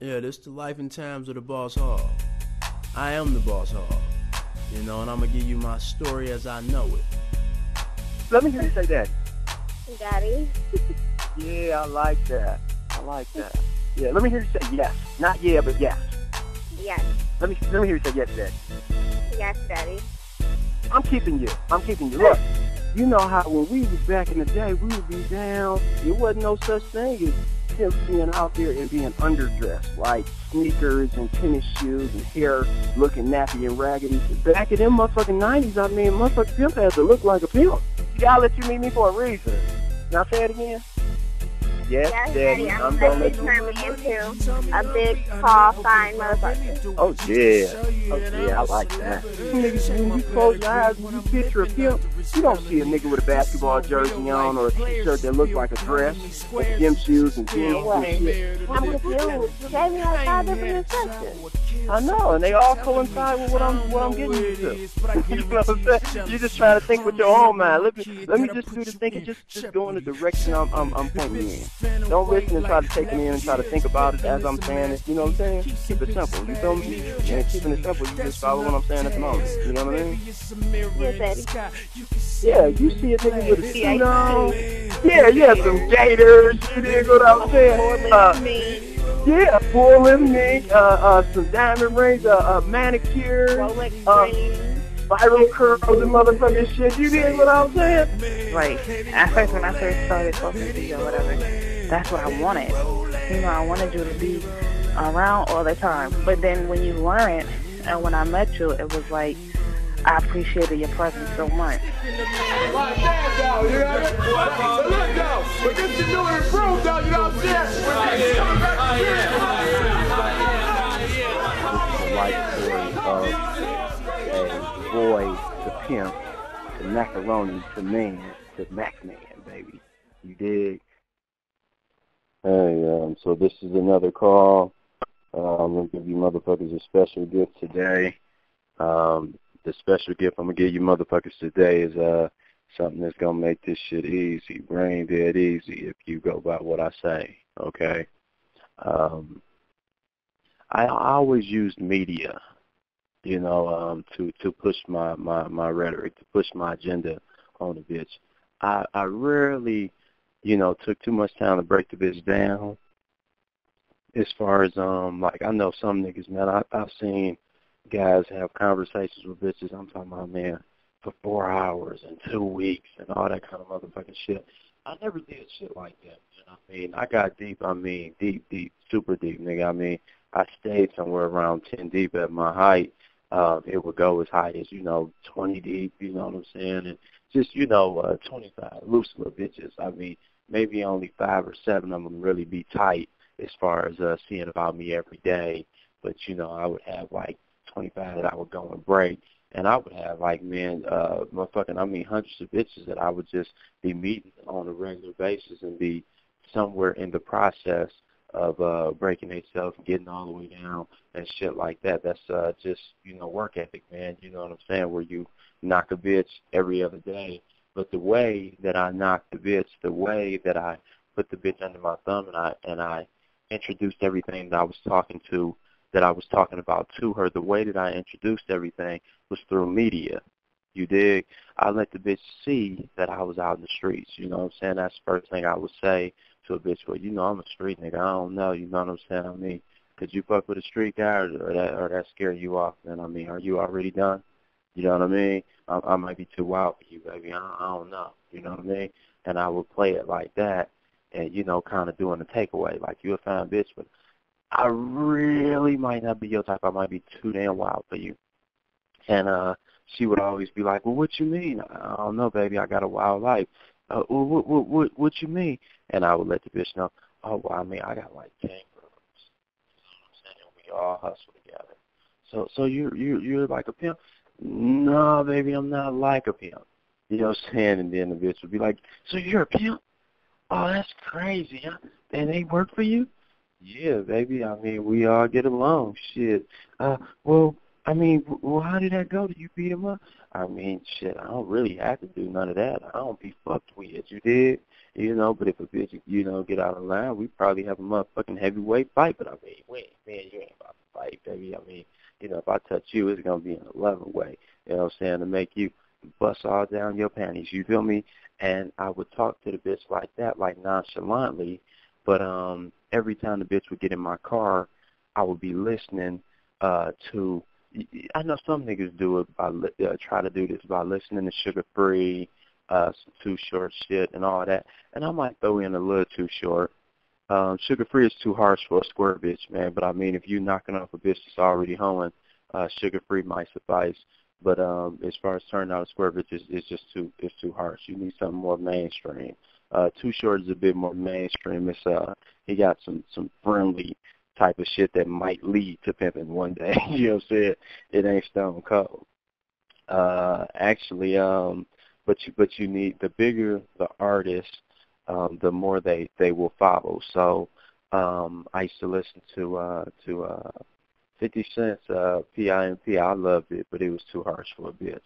Yeah, this the life and times of the Boss Hogg. I am the Boss Hogg. You know, and I'm gonna give you my story as I know it. Let me hear you say that. Daddy. Yeah, I like that. I like that. Yeah, let me hear you say yes. Not yeah, but yes. Yes. Let me let me hear you say yes, Dad. Yes, Daddy. I'm keeping you. I'm keeping you. Look, you know how when we was back in the day, we would be down. There wasn't no such thing as him being out there and being underdressed, like sneakers and tennis shoes and hair looking nappy and raggedy. Back in them motherfucking nineties, I mean, motherfucking pimp had to look like a pimp. You gotta let you meet me for a reason. Now say it again. Yes, Yes, Daddy. Daddy. I'm I'm gonna let you. turn me into a big, tall, fine motherfucker. Oh yeah. Oh yeah, I like that. Niggas, when you close your eyes, when you picture a pimp, you don't see a nigga with a basketball jersey on or a t-shirt that looks like a dress, with gym shoes and jeans and shit. I'm with you. You gave me like five different instructions. I know, and they all coincide with what I'm what I'm getting you to. you know what I'm saying? You just trying to think with your own mind. Let me let me just do the thinking. Just just go in the direction I'm I'm, I'm pointing you in. Don't listen and try to take me in and try to think about it as I'm saying it. You know what I'm saying? Keep it simple. You feel me? And keeping it simple, you just follow what I'm saying at the moment. You know what I mean? Yes, Daddy. Yeah, you see a nigga with a suit on. Yeah, you have some gators. You dig what I'm saying? Uh, me. yeah, full in me. Uh, uh, some diamond rings, uh, uh, manicure, Rolex uh, viral curls and motherfucking shit. You dig what I'm saying? Like, at first when I first started talking to you or whatever, that's what I wanted. You know, I wanted you to be around all the time. But then when you weren't, and when I met you, it was like, I appreciated your presence so much. This is new life story of a boy to pimp to macaroni to man to Mac man, baby. You dig? Hey, um, so this is another call. Uh, I'm gonna give you motherfuckers a special gift today. Um, the special gift I'm gonna give you motherfuckers today is uh something that's gonna make this shit easy, brain dead easy if you go by what I say. Okay. Um, I, I always used media, you know, um, to to push my my my rhetoric, to push my agenda on the bitch. I I rarely, you know, took too much time to break the bitch down. As far as um, like I know some niggas, man, I I've seen guys have conversations with bitches. I'm talking about man for four hours and two weeks and all that kind of motherfucking shit. I never did shit like that. You know I mean? I got deep. I mean, deep, deep, super deep, nigga. I mean, I stayed somewhere around ten deep at my height. Uh, it would go as high as you know twenty deep. You know what I'm saying? And just you know uh, twenty five loose little bitches. I mean, maybe only five or seven of them really be tight as far as uh, seeing about me every day. But you know, I would have like twenty five that I would go and break. And I would have like man, uh motherfucking I mean hundreds of bitches that I would just be meeting on a regular basis and be somewhere in the process of uh breaking themselves and getting all the way down and shit like that. That's uh just, you know, work ethic, man. You know what I'm saying? Where you knock a bitch every other day. But the way that I knock the bitch, the way that I put the bitch under my thumb and I and I introduced everything that I was talking to that I was talking about to her, the way that I introduced everything was through media. You dig? I let the bitch see that I was out in the streets. You know what I'm saying? That's the first thing I would say to a bitch. Well, you know I'm a street nigga. I don't know. You know what I'm saying? I mean, could you fuck with a street guy or, or that or that scare you off? Then I mean, are you already done? You know what I mean? I, I might be too wild for you, baby. I, I don't know. You know what I mean? And I would play it like that, and you know, kind of doing the takeaway, like you a fine bitch, but I really might not be your type. I might be too damn wild for you. And uh she would always be like, "Well, what you mean? I don't know, baby. I got a wild life. Uh, what what what what you mean?" And I would let the bitch know, "Oh, well, I mean, I got like ten girls. You know what I'm saying? We all hustle together. So so you're you you're like a pimp? No, baby, I'm not like a pimp. You know what I'm saying? And then the bitch would be like, "So you're a pimp? Oh, that's crazy, huh? And they work for you?" Yeah, baby. I mean, we all get along. Shit. Uh, well, I mean, well, how did that go? Did you beat him up? I mean, shit. I don't really have to do none of that. I don't be fucked with. You did. You know, but if a bitch, you know, get out of line, we probably have a motherfucking heavyweight fight. But I mean, wait, man, you ain't about to fight, baby. I mean, you know, if I touch you, it's gonna be in a loving way. You know what I'm saying? To make you bust all down your panties. You feel me? And I would talk to the bitch like that, like nonchalantly. But um, every time the bitch would get in my car, I would be listening uh to. I know some niggas do it by uh, try to do this by listening to Suga Free, uh, some Too Short shit and all that. And I might throw in a little Too Short. Um, Suga Free is too harsh for a square bitch, man. But I mean, if you're knocking off a bitch that's already hoeing, uh, Suga Free might suffice. But um, as far as turning out a square bitch, it's, it's just too it's too harsh. You need something more mainstream. Uh, Too Short is a bit more mainstream. It's uh, he got some some friendly type of shit that might lead to pimping one day. you know what I'm saying? It ain't stone cold. Uh, actually, um, but you but you need the bigger the artist, um, the more they they will follow. So um, I used to listen to uh, to uh, 50 Cent's uh, PIMP. I loved it, but it was too harsh for a bitch.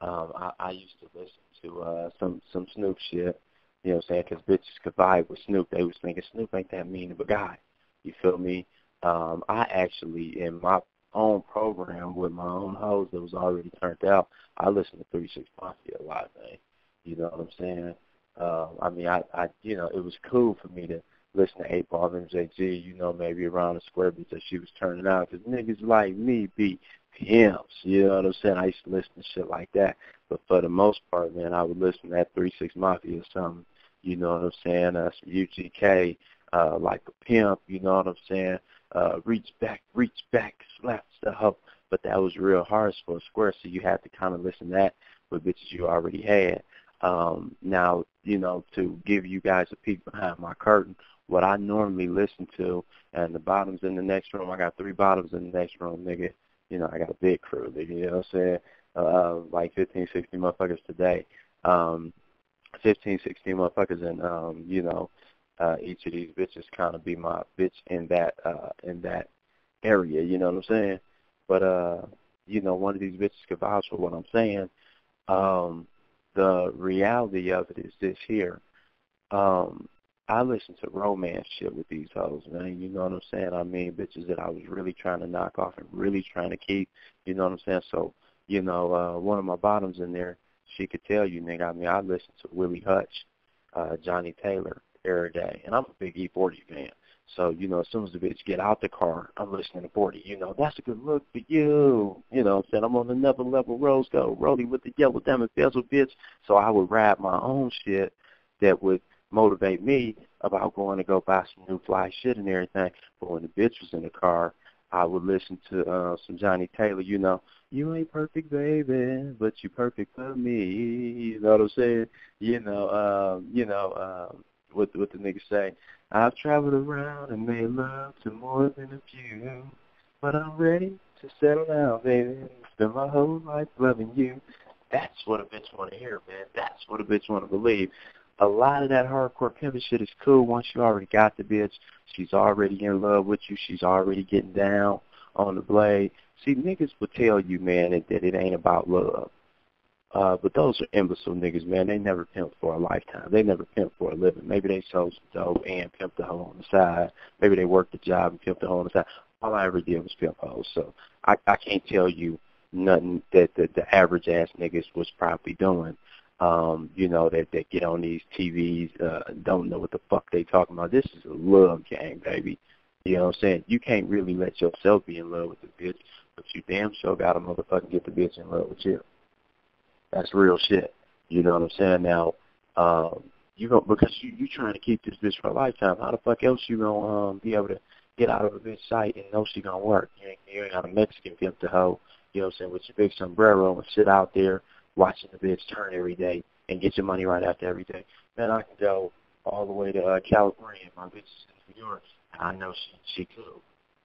Um, I, I used to listen to uh, some some Snoop shit. You know what I'm saying? Because bitches could vibe with Snoop. They was thinking Snoop ain't that mean of a guy. You feel me? Um, I actually, in my own program with my own hoes that was already turned out, I listened to Three Six Mafia a lot, man. You know what I'm saying? Um, I mean, I, I, you know, it was cool for me to listen to 8 Ball MJG, you know, maybe around the square beat that she was turning out, because niggas like me be pimps, you know what I'm saying? I used to listen to shit like that. But for the most part, man, I would listen to that 3 6 Mafia or something, you know what I'm saying? Uh, some UGK, uh, like a pimp, you know what I'm saying? Uh, reach back, reach back, slaps the hoe. But that was real hard for a square, so you had to kind of listen to that with bitches you already had. Um, now, you know, to give you guys a peek behind my curtain, what I normally listen to, and the bottoms in the next room, I got three bottoms in the next room, nigga. You know, I got a big crew, nigga, you know what I'm saying? Uh, like 15, 16 motherfuckers today. Um, 15, 16 motherfuckers, and, um, you know, uh, each of these bitches kind of be my bitch in that, uh, in that area, you know what I'm saying? But, uh, you know, one of these bitches could vouch for what I'm saying. Um, the reality of it is this here. Um, I listen to romance shit with these hoes, man. You know what I'm saying? I mean, bitches that I was really trying to knock off and really trying to keep. You know what I'm saying? So, you know, uh, one of my bottoms in there, she could tell you, nigga. I mean, I listen to Willie Hutch, uh, Johnnie Taylor every day, and I'm a big E40 fan. So, you know, as soon as the bitch get out the car, I'm listening to 40. You know, that's a good look for you. You know what I'm saying? I'm on another level rose go, rolling with the yellow diamond bezel, bitch. So I would rap my own shit that would motivate me about going to go buy some new fly shit and everything. But when the bitch was in the car, I would listen to uh some Johnnie Taylor, you know, you ain't perfect, baby, but you perfect for me. You know what I'm saying? You know, um, you know, um what what the niggas say. I've traveled around and made love to more than a few. But I'm ready to settle down, baby. Spend my whole life loving you. That's what a bitch want to hear, man. That's what a bitch want to believe a lot of that hardcore pimping shit is cool once you already got the bitch. She's already in love with you. She's already getting down on the blade. See, niggas will tell you, man, that, that it ain't about love. Uh, but those are imbecile niggas, man. They never pimped for a lifetime. They never pimped for a living. Maybe they sold some dope and pimped the hoe on the side. Maybe they worked a job and pimped the hoe on the side. All I ever did was pimp hoes. So I, I can't tell you nothing that the, the average ass niggas was probably doing um, you know, that that get on these TVs, uh, don't know what the fuck they talking about. This is a love game, baby. You know what I'm saying? You can't really let yourself be in love with the bitch, but you damn sure got to motherfucking get the bitch in love with you. That's real shit. You know what I'm saying? Now, um, you go because you you trying to keep this bitch for a lifetime. How the fuck else you gonna um, be able to get out of a bitch sight and know she gonna work? You ain't, you ain't got a Mexican pimp to hoe. You know what I'm saying? With your big sombrero and sit out there watching the bids turn every day and get your money right after every day. Man, I can go all the way to uh, California. My bitch is in New York. I know she she could.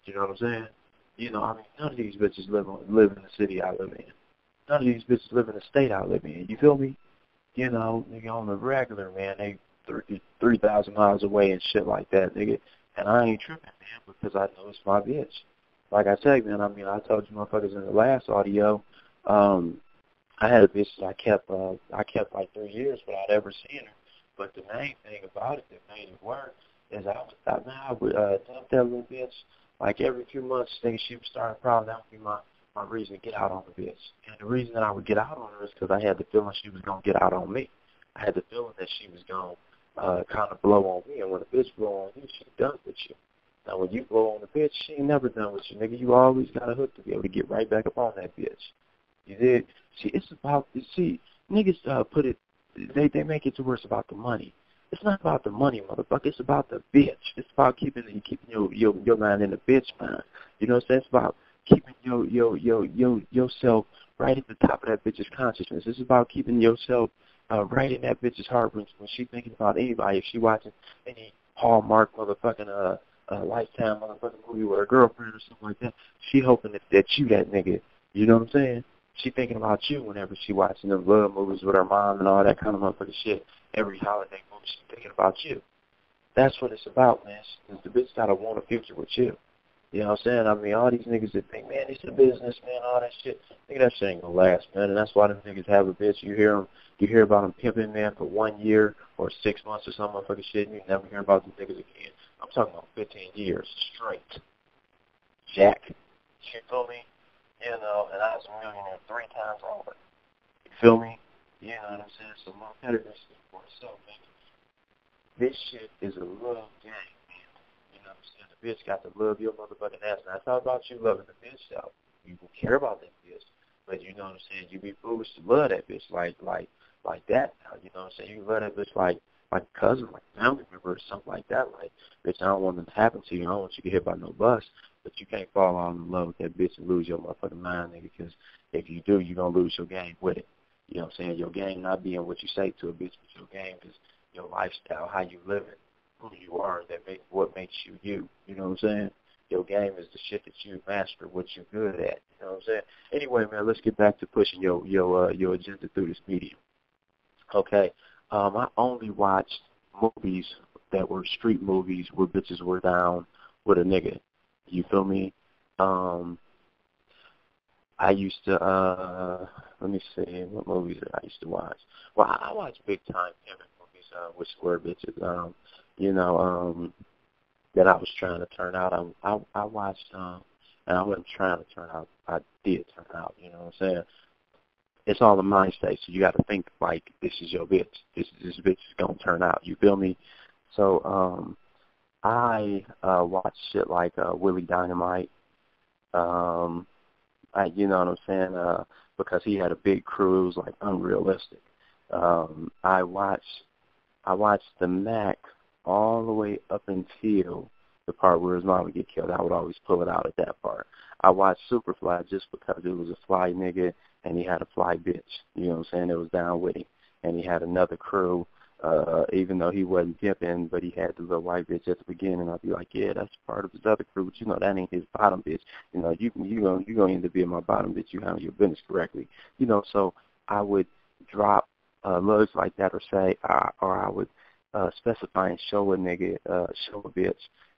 You know what I'm saying? You know, I mean, none of these bitches live on, live in the city I live in. None of these bitches live in the state I live in. You feel me? You know, nigga, on the regular, man, they three three thousand miles away and shit like that, nigga. And I ain't tripping, man, because I know it's my bitch. Like I said, man, I mean, I told you motherfuckers in the last audio, um, I had a bitch that I kept uh I kept like three years without ever seeing her. But the main thing about it that made it work is I would thought, man, I would uh, dump that little bitch like every few months, thinking she would start a problem. That would be my my reason to get out on the bitch. And the reason that I would get out on her is because I had the feeling she was gonna get out on me. I had the feeling that she was gonna uh, kind of blow on me. And when a bitch blow on you, she done with you. Now, when you blow on the bitch, she ain't never done with you, nigga. You always got a hook to be able to get right back up on that bitch. You did. See, it's about see niggas uh, put it. They they make it to where it's about the money. It's not about the money, motherfucker. It's about the bitch. It's about keeping you keeping your your your mind in the bitch mind. You know what I'm saying? It's about keeping your your your your yourself right at the top of that bitch's consciousness. It's about keeping yourself uh, right in that bitch's heart when, she thinking about anybody. If she watching any Hallmark motherfucking uh, uh lifetime motherfucking movie with her girlfriend or something like that, she hoping that, that you that nigga. You know what I'm saying? She thinking about you whenever she watching them love movies with her mom and all that kind of motherfucking shit. Every holiday movie, she thinking about you. That's what it's about, man. Cause the bitch gotta want a future with you. You know what I'm saying? I mean, all these niggas that think, man, it's a business, man, all that shit. Nigga, that shit ain't gonna last, man. And that's why them niggas have a bitch. You hear them, you hear about them pimping, man, for one year or six months or some motherfucking shit, and you never hear about them niggas again. I'm talking about 15 years straight. Jack, you feel me? You know, and I was a millionaire three times over. You feel me? You know what I'm saying? So my competitors for itself, man. This shit is a love game man. You know what I'm saying? The bitch got to love your motherfucking ass. And that's all about you loving the bitch though. You will care about that bitch. But you know what I'm saying? You be foolish to love that bitch like like like that now. You know what I'm saying? You love that bitch like like a cousin, like family member or something like that. Like, bitch, I don't want that to happen to you. I don't want you to get hit by no bus. But you can't fall all in love with that bitch and lose your motherfucking mind, nigga, because if you do, you're going to lose your game with it. You know what I'm saying? Your game not being what you say to a bitch, but your game is your lifestyle, how you live it who you are, that make what makes you you. You know what I'm saying? Your game is the shit that you master, what you're good at. You know what I'm saying? Anyway, man, let's get back to pushing your your uh, your agenda through this medium. Okay, um, I only watched movies that were street movies where bitches were down with a nigga. You feel me? Um, I used to uh let me see what movies I used to watch. Well, I, I watch big time pimping movies uh, with square bitches. Um, you know, um, that I was trying to turn out. I I, I watched, um, and I wasn't trying to turn out. I did turn out. You know what I'm saying? It's all a mind state, so you got to think like this is your bitch. This this bitch is gonna turn out. You feel me? So um, I uh, watched shit like uh, Willie Dynamite. Um, I, you know what I'm saying? Uh, because he had a big crew, it was like unrealistic. Um, I watched I watched the Mack all the way up until the part where his mom would get killed. I would always pull it out at that part. I watched Superfly just because it was a fly nigga and he had a fly bitch. You know what I'm saying? It was down with him. And he had another crew, uh, even though he wasn't pimping, but he had the little white bitch at the beginning. I'd be like, yeah, that's part of his other crew, but you know that ain't his bottom bitch. You know, you you gonna you gonna end up being my bottom bitch. You handle your business correctly. You know, so I would drop uh, lugs like that, or say, uh, or I would uh, specify and show a nigga, uh, show a bitch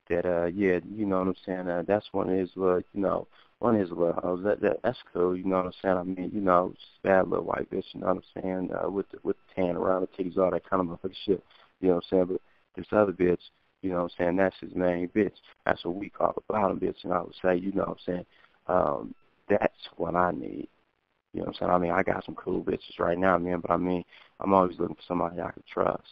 that, uh, yeah, you know what I'm saying. Uh, that's one of his little, you know, one of his little hoes. That, that that's cool. You know what I'm saying. I mean, you know, bad little white bitch. You know what I'm saying. Uh, with the, with the tan around the titties, all that kind of motherfucking shit. You know what I'm saying. But this other bitch, you know what I'm saying. That's his main bitch. That's what we call a bottom bitch. And I would say, you know what I'm saying. Um, that's what I need. You know what I'm saying? I mean, I got some cool bitches right now, man, but I mean, I'm always looking for somebody I can trust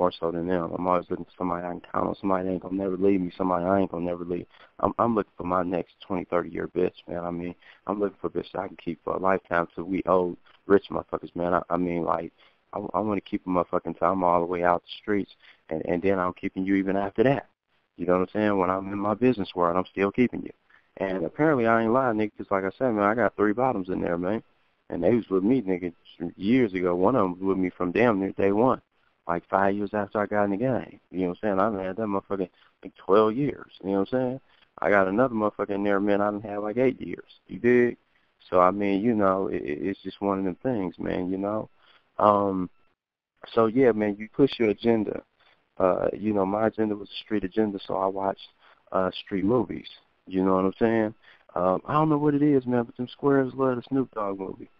more so than them. I'm always looking for somebody I can count on, somebody that ain't gonna never leave me, somebody I ain't gonna never leave. I'm I'm looking for my next twenty, thirty year bitch, man. I mean, I'm looking for a bitch that I can keep for a lifetime till we old rich motherfuckers, man. I, I mean, like, I, I want to keep a motherfucking time all the way out the streets, and and then I'm keeping you even after that. You know what I'm saying? When I'm in my business world, I'm still keeping you. And apparently, I ain't lying, nigga, because like I said, man, I got three bottoms in there, man. And they was with me, nigga, years ago. One of them was with me from damn near day one like five years after I got in the game. You know what I'm saying? I've had that motherfucker like 12 years. You know what I'm saying? I got another motherfucker in there, man, I done had like eight years. You dig? So, I mean, you know, it, it's just one of them things, man, you know? Um, so, yeah, man, you push your agenda. Uh, you know, my agenda was a street agenda, so I watched uh, street movies. You know what I'm saying? Um, I don't know what it is, man, but them squares love the Snoop Dogg movie.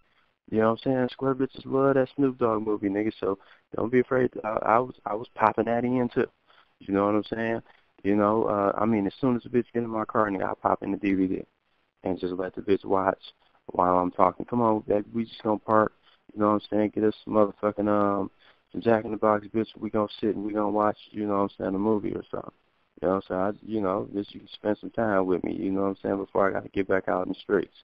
You know what I'm saying? Square bitches love that Snoop Dogg movie, nigga. So don't be afraid. I, I was I was popping that in too. You know what I'm saying? You know, uh, I mean, as soon as the bitch get in my car, nigga, I pop in the DVD and just let the bitch watch while I'm talking. Come on, baby, we just gonna park. You know what I'm saying? Get us some motherfucking um some Jack in the Box, bitch. We gonna sit and we gonna watch. You know what I'm saying? A movie or something. You know saying? I, you know, just you can spend some time with me. You know what I'm saying? Before I got to get back out in the streets.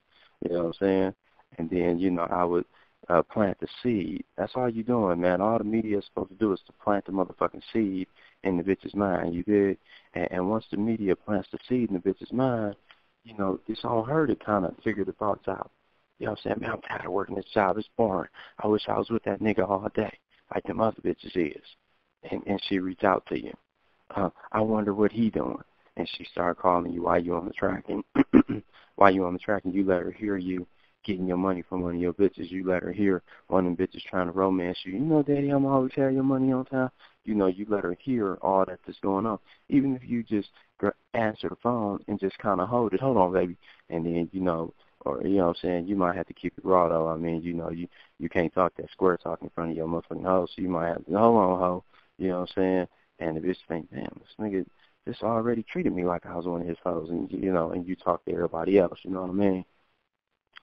You know what I'm saying? And then you know I would uh, plant the seed. That's all you doing, man. All the media is supposed to do is to plant the motherfucking seed in the bitch's mind. You did, and, and once the media plants the seed in the bitch's mind, you know it's on her to kind of figure the thoughts out. You know what I'm saying? Man, I'm tired of working this job. It's boring. I wish I was with that nigga all day, like them other bitches is. And and she reached out to you. Uh, I wonder what he doing. And she started calling you while you on the track, and while you on the track, and you let her hear you getting your money from one of your bitches. You let her hear one of them bitches trying to romance you. You know, Daddy, I'm always have your money on time. You know, you let her hear all that that's going on. Even if you just answer the phone and just kind of hold it. Hold on, baby. And then, you know, or you know what I'm saying, you might have to keep it raw though. I mean, you know, you you can't talk that square talk in front of your motherfucking hoe, so you might have to hold on, hoe. You know what I'm saying? And the bitch think, damn, this nigga just already treated me like I was one of his hoes, and you know, and you talk to everybody else. You know what I mean?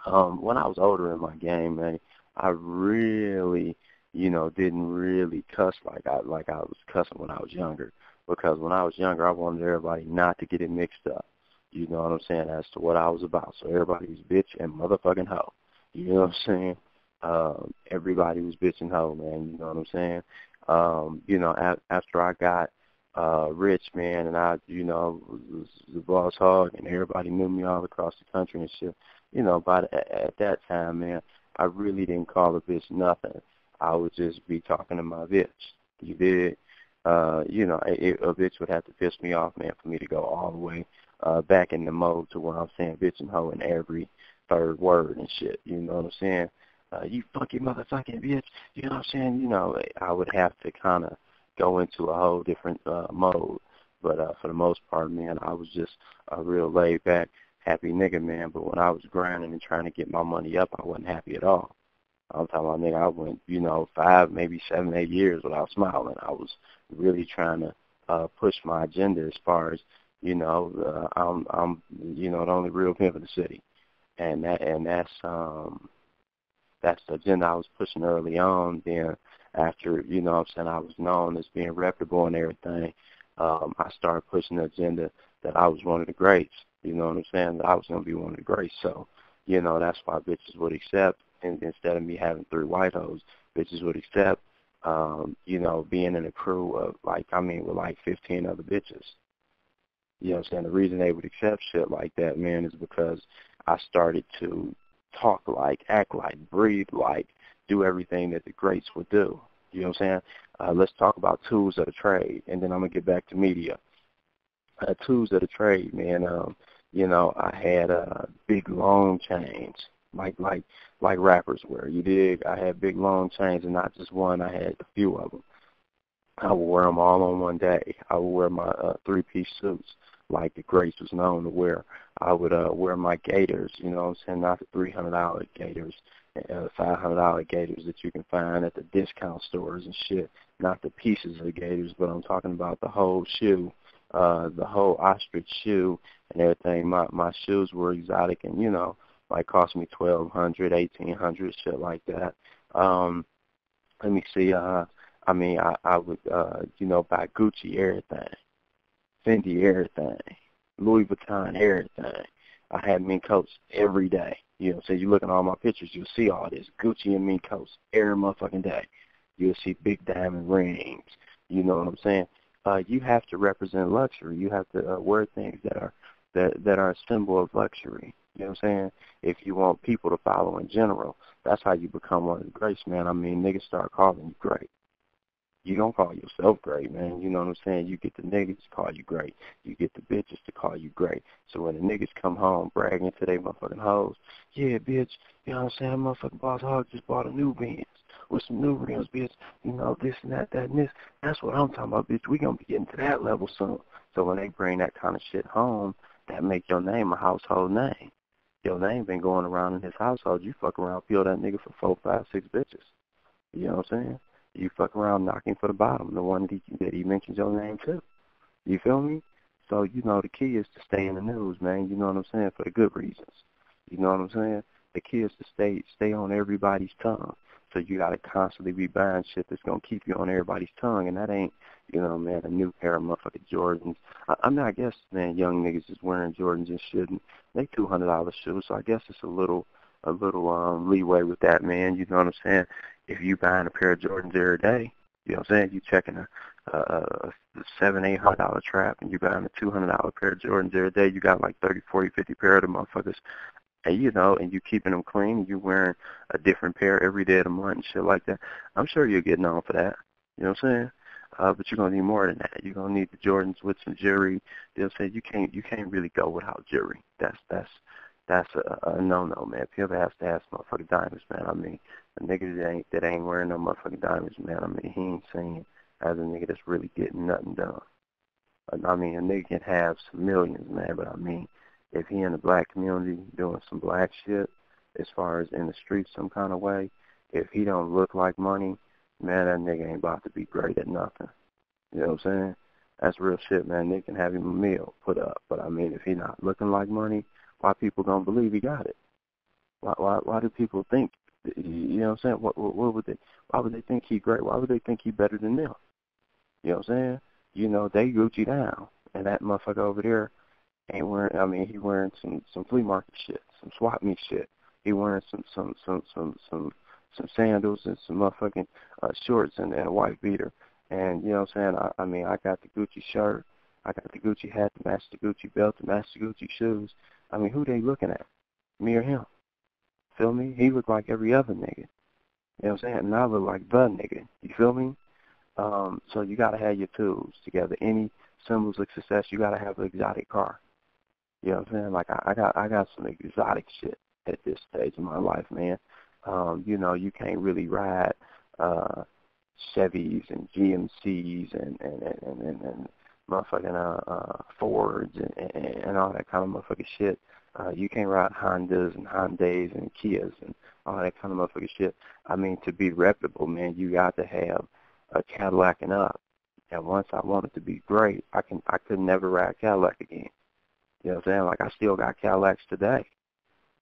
Um when I was older in my game, man, I really, you know, didn't really cuss like I like I was cussing when I was younger. Because when I was younger I wanted everybody not to get it mixed up. You know what I'm saying, as to what I was about. So everybody was bitch and motherfucking hoe. You know what I'm saying? Um, everybody was bitch and hoe, man, you know what I'm saying? Um, you know, after I got uh rich man and I, you know, was the boss hogg and everybody knew me all across the country and shit you know, by the, at that time, man, I really didn't call a bitch nothing. I would just be talking to my bitch. You did, uh, you know, it, a bitch would have to piss me off, man, for me to go all the way uh, back in the mode to where I'm saying bitch and hoe in every third word and shit. You know what I'm saying? Uh, you fucking motherfucking bitch. You know what I'm saying? You know, I would have to kind of go into a whole different uh, mode. But uh, for the most part, man, I was just a real laid back happy nigga, man. But when I was grinding and trying to get my money up, I wasn't happy at all. I'm talking about nigga, I went, you know, five, maybe seven, eight years without smiling. I was really trying to uh push my agenda as far as, you know, uh, I'm I'm you know, the only real pimp in the city. And that and that's um that's the agenda I was pushing early on. Then after, you know I'm saying, I was known as being reputable and everything, um, I started pushing the agenda that I was one of the greats. You know what I'm saying? I was gonna be one of the greats. So, you know, that's why bitches would accept and instead of me having three white hoes, bitches would accept um, you know, being in a crew of like I mean with like fifteen other bitches. You know what I'm saying? The reason they would accept shit like that, man, is because I started to talk like, act like, breathe like, do everything that the greats would do. You know what I'm saying? Uh, let's talk about tools of the trade, and then I'm gonna get back to media. Uh, tools of the trade, man. Um, you know, I had uh, big long chains, like like like rappers wear. You dig? I had big long chains, and not just one. I had a few of them. I would wear them all on one day. I would wear my uh, three-piece suits, like the greats was known to wear. I would uh, wear my gators. You know what I'm saying? Not the three hundred dollar gators, uh, five hundred dollar gators that you can find at the discount stores and shit. Not the pieces of the gators, but I'm talking about the whole shoe uh the whole ostrich shoe and everything. My my shoes were exotic and you know, like cost me twelve hundred, eighteen hundred, shit like that. Um let me see, uh I mean I, I would uh, you know, buy Gucci everything. Fendi everything. Louis Vuitton everything. I had mink coats every day. You know, so you look at all my pictures, you'll see all this Gucci and mink coats every motherfucking day. You'll see big diamond rings. You know what I'm saying? Uh, you have to represent luxury. You have to uh, wear things that are that that are a symbol of luxury. You know what I'm saying? If you want people to follow in general, that's how you become one of the greats, man. I mean, niggas start calling you great. You don't call yourself great, man. You know what I'm saying? You get the niggas to call you great. You get the bitches to call you great. So when the niggas come home bragging to their motherfucking hoes, yeah, bitch, you know what I'm saying? Motherfucking boss hogg just bought a new Benz with some new rims, bitch. You know, this and that, that and this. That's what I'm talking about, bitch. We gonna be getting to that level soon. So when they bring that kind of shit home, that make your name a household name. your name been going around in his household. You fuck around, peel that nigga for four, five, six bitches. You know what I'm saying? You fuck around knocking for the bottom, the one that he, that he mentions your name to. You feel me? So, you know, the key is to stay in the news, man. You know what I'm saying? For the good reasons. You know what I'm saying? The key is to stay stay on everybody's tongue. So you gotta constantly be buying shit that's gonna keep you on everybody's tongue, and that ain't, you know, man, a new pair of motherfucking Jordans. I, I mean, I guess, man, young niggas is wearing Jordans and shit, and they two hundred dollar shoes. So I guess it's a little, a little um leeway with that, man. You know what I'm saying? If you buying a pair of Jordans every day, you know what I'm saying? You checking a, a, a seven, eight hundred dollar trap, and you buying a two hundred dollar pair of Jordans every day. You got like thirty, forty, fifty pair of them motherfuckers and you know, and you keeping them clean, and you wearing a different pair every day of the month and shit like that, I'm sure you're getting on for that. You know what I'm saying? Uh, but you're gonna need more than that. You're gonna need the Jordans with some jewelry. You know what I'm saying? You can't you can't really go without jewelry. That's that's that's a, a no no man. People has to have motherfucking diamonds, man. I mean, a nigga that ain't that ain't wearing no motherfucking diamonds, man. I mean, he ain't seen as a nigga that's really getting nothing done. I mean, a nigga can have some millions, man, but I mean, if he in the black community doing some black shit, as far as in the streets some kind of way, if he don't look like money, man, that nigga ain't about to be great at nothing. You know what I'm saying? That's real shit, man. They can have him a meal put up, but I mean, if he not looking like money, why people gonna believe he got it? Why why why do people think? You know what I'm saying? What what, what would they? Why would they think he great? Why would they think he better than them? You know what I'm saying? You know they Gucci down, and that motherfucker over there ain't wearing. I mean, he wearing some some flea market shit, some swap meet shit. He wearing some some some some some some sandals and some motherfucking uh, shorts and, and a white beater. And you know what I'm saying? I, I mean, I got the Gucci shirt, I got the Gucci hat to match the Gucci belt to match the Gucci shoes. I mean, who they looking at? Me or him? Feel me? He look like every other nigga. You know what I'm saying? And I look like the nigga. You feel me? Um, so you gotta have your tools together. Any symbols of success, you gotta have an exotic car. You know what I'm saying? Like I, I got I got some exotic shit at this stage of my life, man. Um, you know, you can't really ride uh Chevys and GMCs and and and and, and motherfucking uh, uh Fords and, and and all that kind of motherfucking shit. Uh you can't ride Hondas and Hyundais and Kias and all that kind of motherfucking shit. I mean, to be reputable, man, you got to have a Cadillac and up. And once I wanted to be great, I can I could never ride Cadillac again. You know what I'm saying? Like I still got Cadillacs today.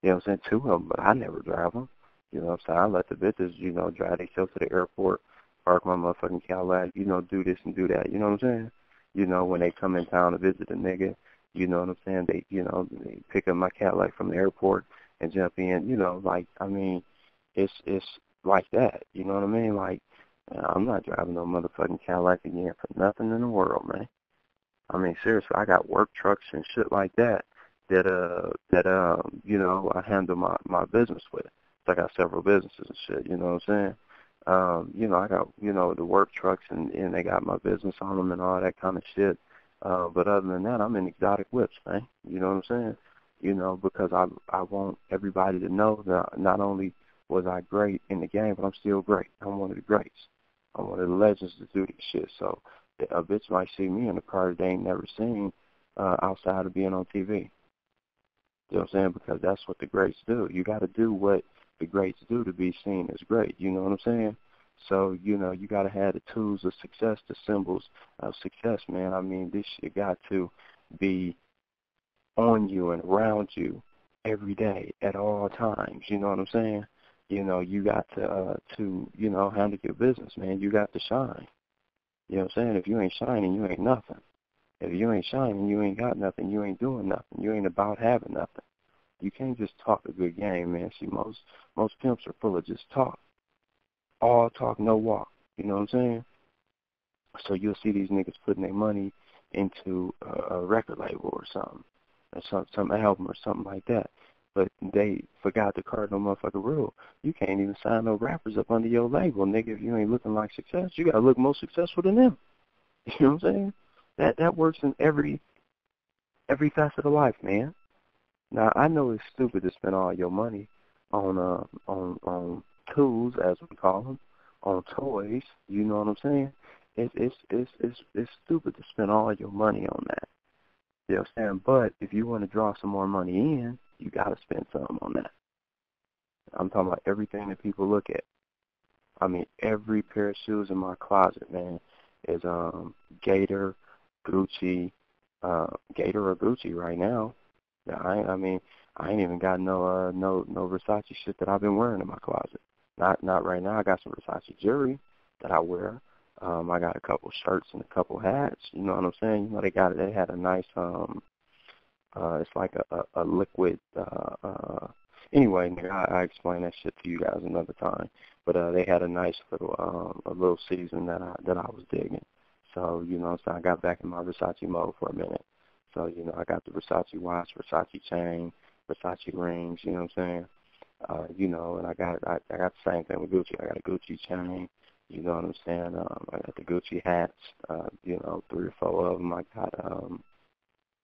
You know what I'm saying? Two of them, but I never drive them. You know what I'm saying? I let the bitches, you know, drive themselves to the airport, park my motherfucking Cadillac, you know, do this and do that. You know what I'm saying? You know, when they come in town to visit a nigga, you know what I'm saying? They, you know, they pick up my Cadillac from the airport and jump in. You know, like I mean, it's it's like that. You know what I mean? Like I'm not driving no motherfucking Cadillac again for nothing in the world, man. I mean, seriously, I got work trucks and shit like that that uh that um you know I handle my my business with. So I got several businesses and shit. You know what I'm saying? Um, you know, I got you know the work trucks and and they got my business on them and all that kind of shit. Uh, but other than that, I'm in exotic whips, man. You know what I'm saying? You know, because I I want everybody to know that not only was I great in the game, but I'm still great. I'm one of the greats. I'm one of the legends to do this shit. So a bitch might see me in a car they ain't never seen uh, outside of being on TV. You know what I'm saying? Because that's what the greats do. You got to do what the greats do to be seen as great. You know what I'm saying? So, you know, you got to have the tools of success, the symbols of success, man. I mean, this shit got to be on you and around you every day at all times. You know what I'm saying? You know, you got to, uh, to, you know, handle your business, man. You got to shine. You know what I'm saying? If you ain't shining, you ain't nothing. If you ain't shining, you ain't got nothing. You ain't doing nothing. You ain't about having nothing. You can't just talk a good game, man. See, most most pimps are full of just talk. All talk, no walk. You know what I'm saying? So you'll see these niggas putting their money into a, a record label or something, or some some album or something like that but they forgot the cardinal motherfucker rule. You can't even sign no rappers up under your label, nigga. If you ain't looking like success, you gotta look more successful than them. You know what I'm saying? That that works in every every facet of life, man. Now I know it's stupid to spend all your money on uh on on tools as we call them, on toys. You know what I'm saying? It's it's it's it's it's stupid to spend all your money on that. You know what I'm saying? But if you want to draw some more money in, you gotta spend some on that. I'm talking about everything that people look at. I mean, every pair of shoes in my closet, man, is um Gator, Gucci, uh Gator or Gucci right now. I I mean, I ain't even got no uh no no Versace shit that I've been wearing in my closet. Not not right now. I got some Versace jewelry that I wear. Um, I got a couple shirts and a couple hats. You know what I'm saying? You know they got they had a nice um uh it's like a a, a liquid uh uh anyway, I, I explain that shit to you guys another time. But uh they had a nice little um a little season that I that I was digging. So, you know, so I got back in my Versace mode for a minute. So, you know, I got the Versace watch, Versace chain, Versace rings, you know what I'm saying? Uh, you know, and I got I, I got the same thing with Gucci. I got a Gucci chain, you know what I'm saying? Um, I got the Gucci hats, uh, you know, three or four of them. I got um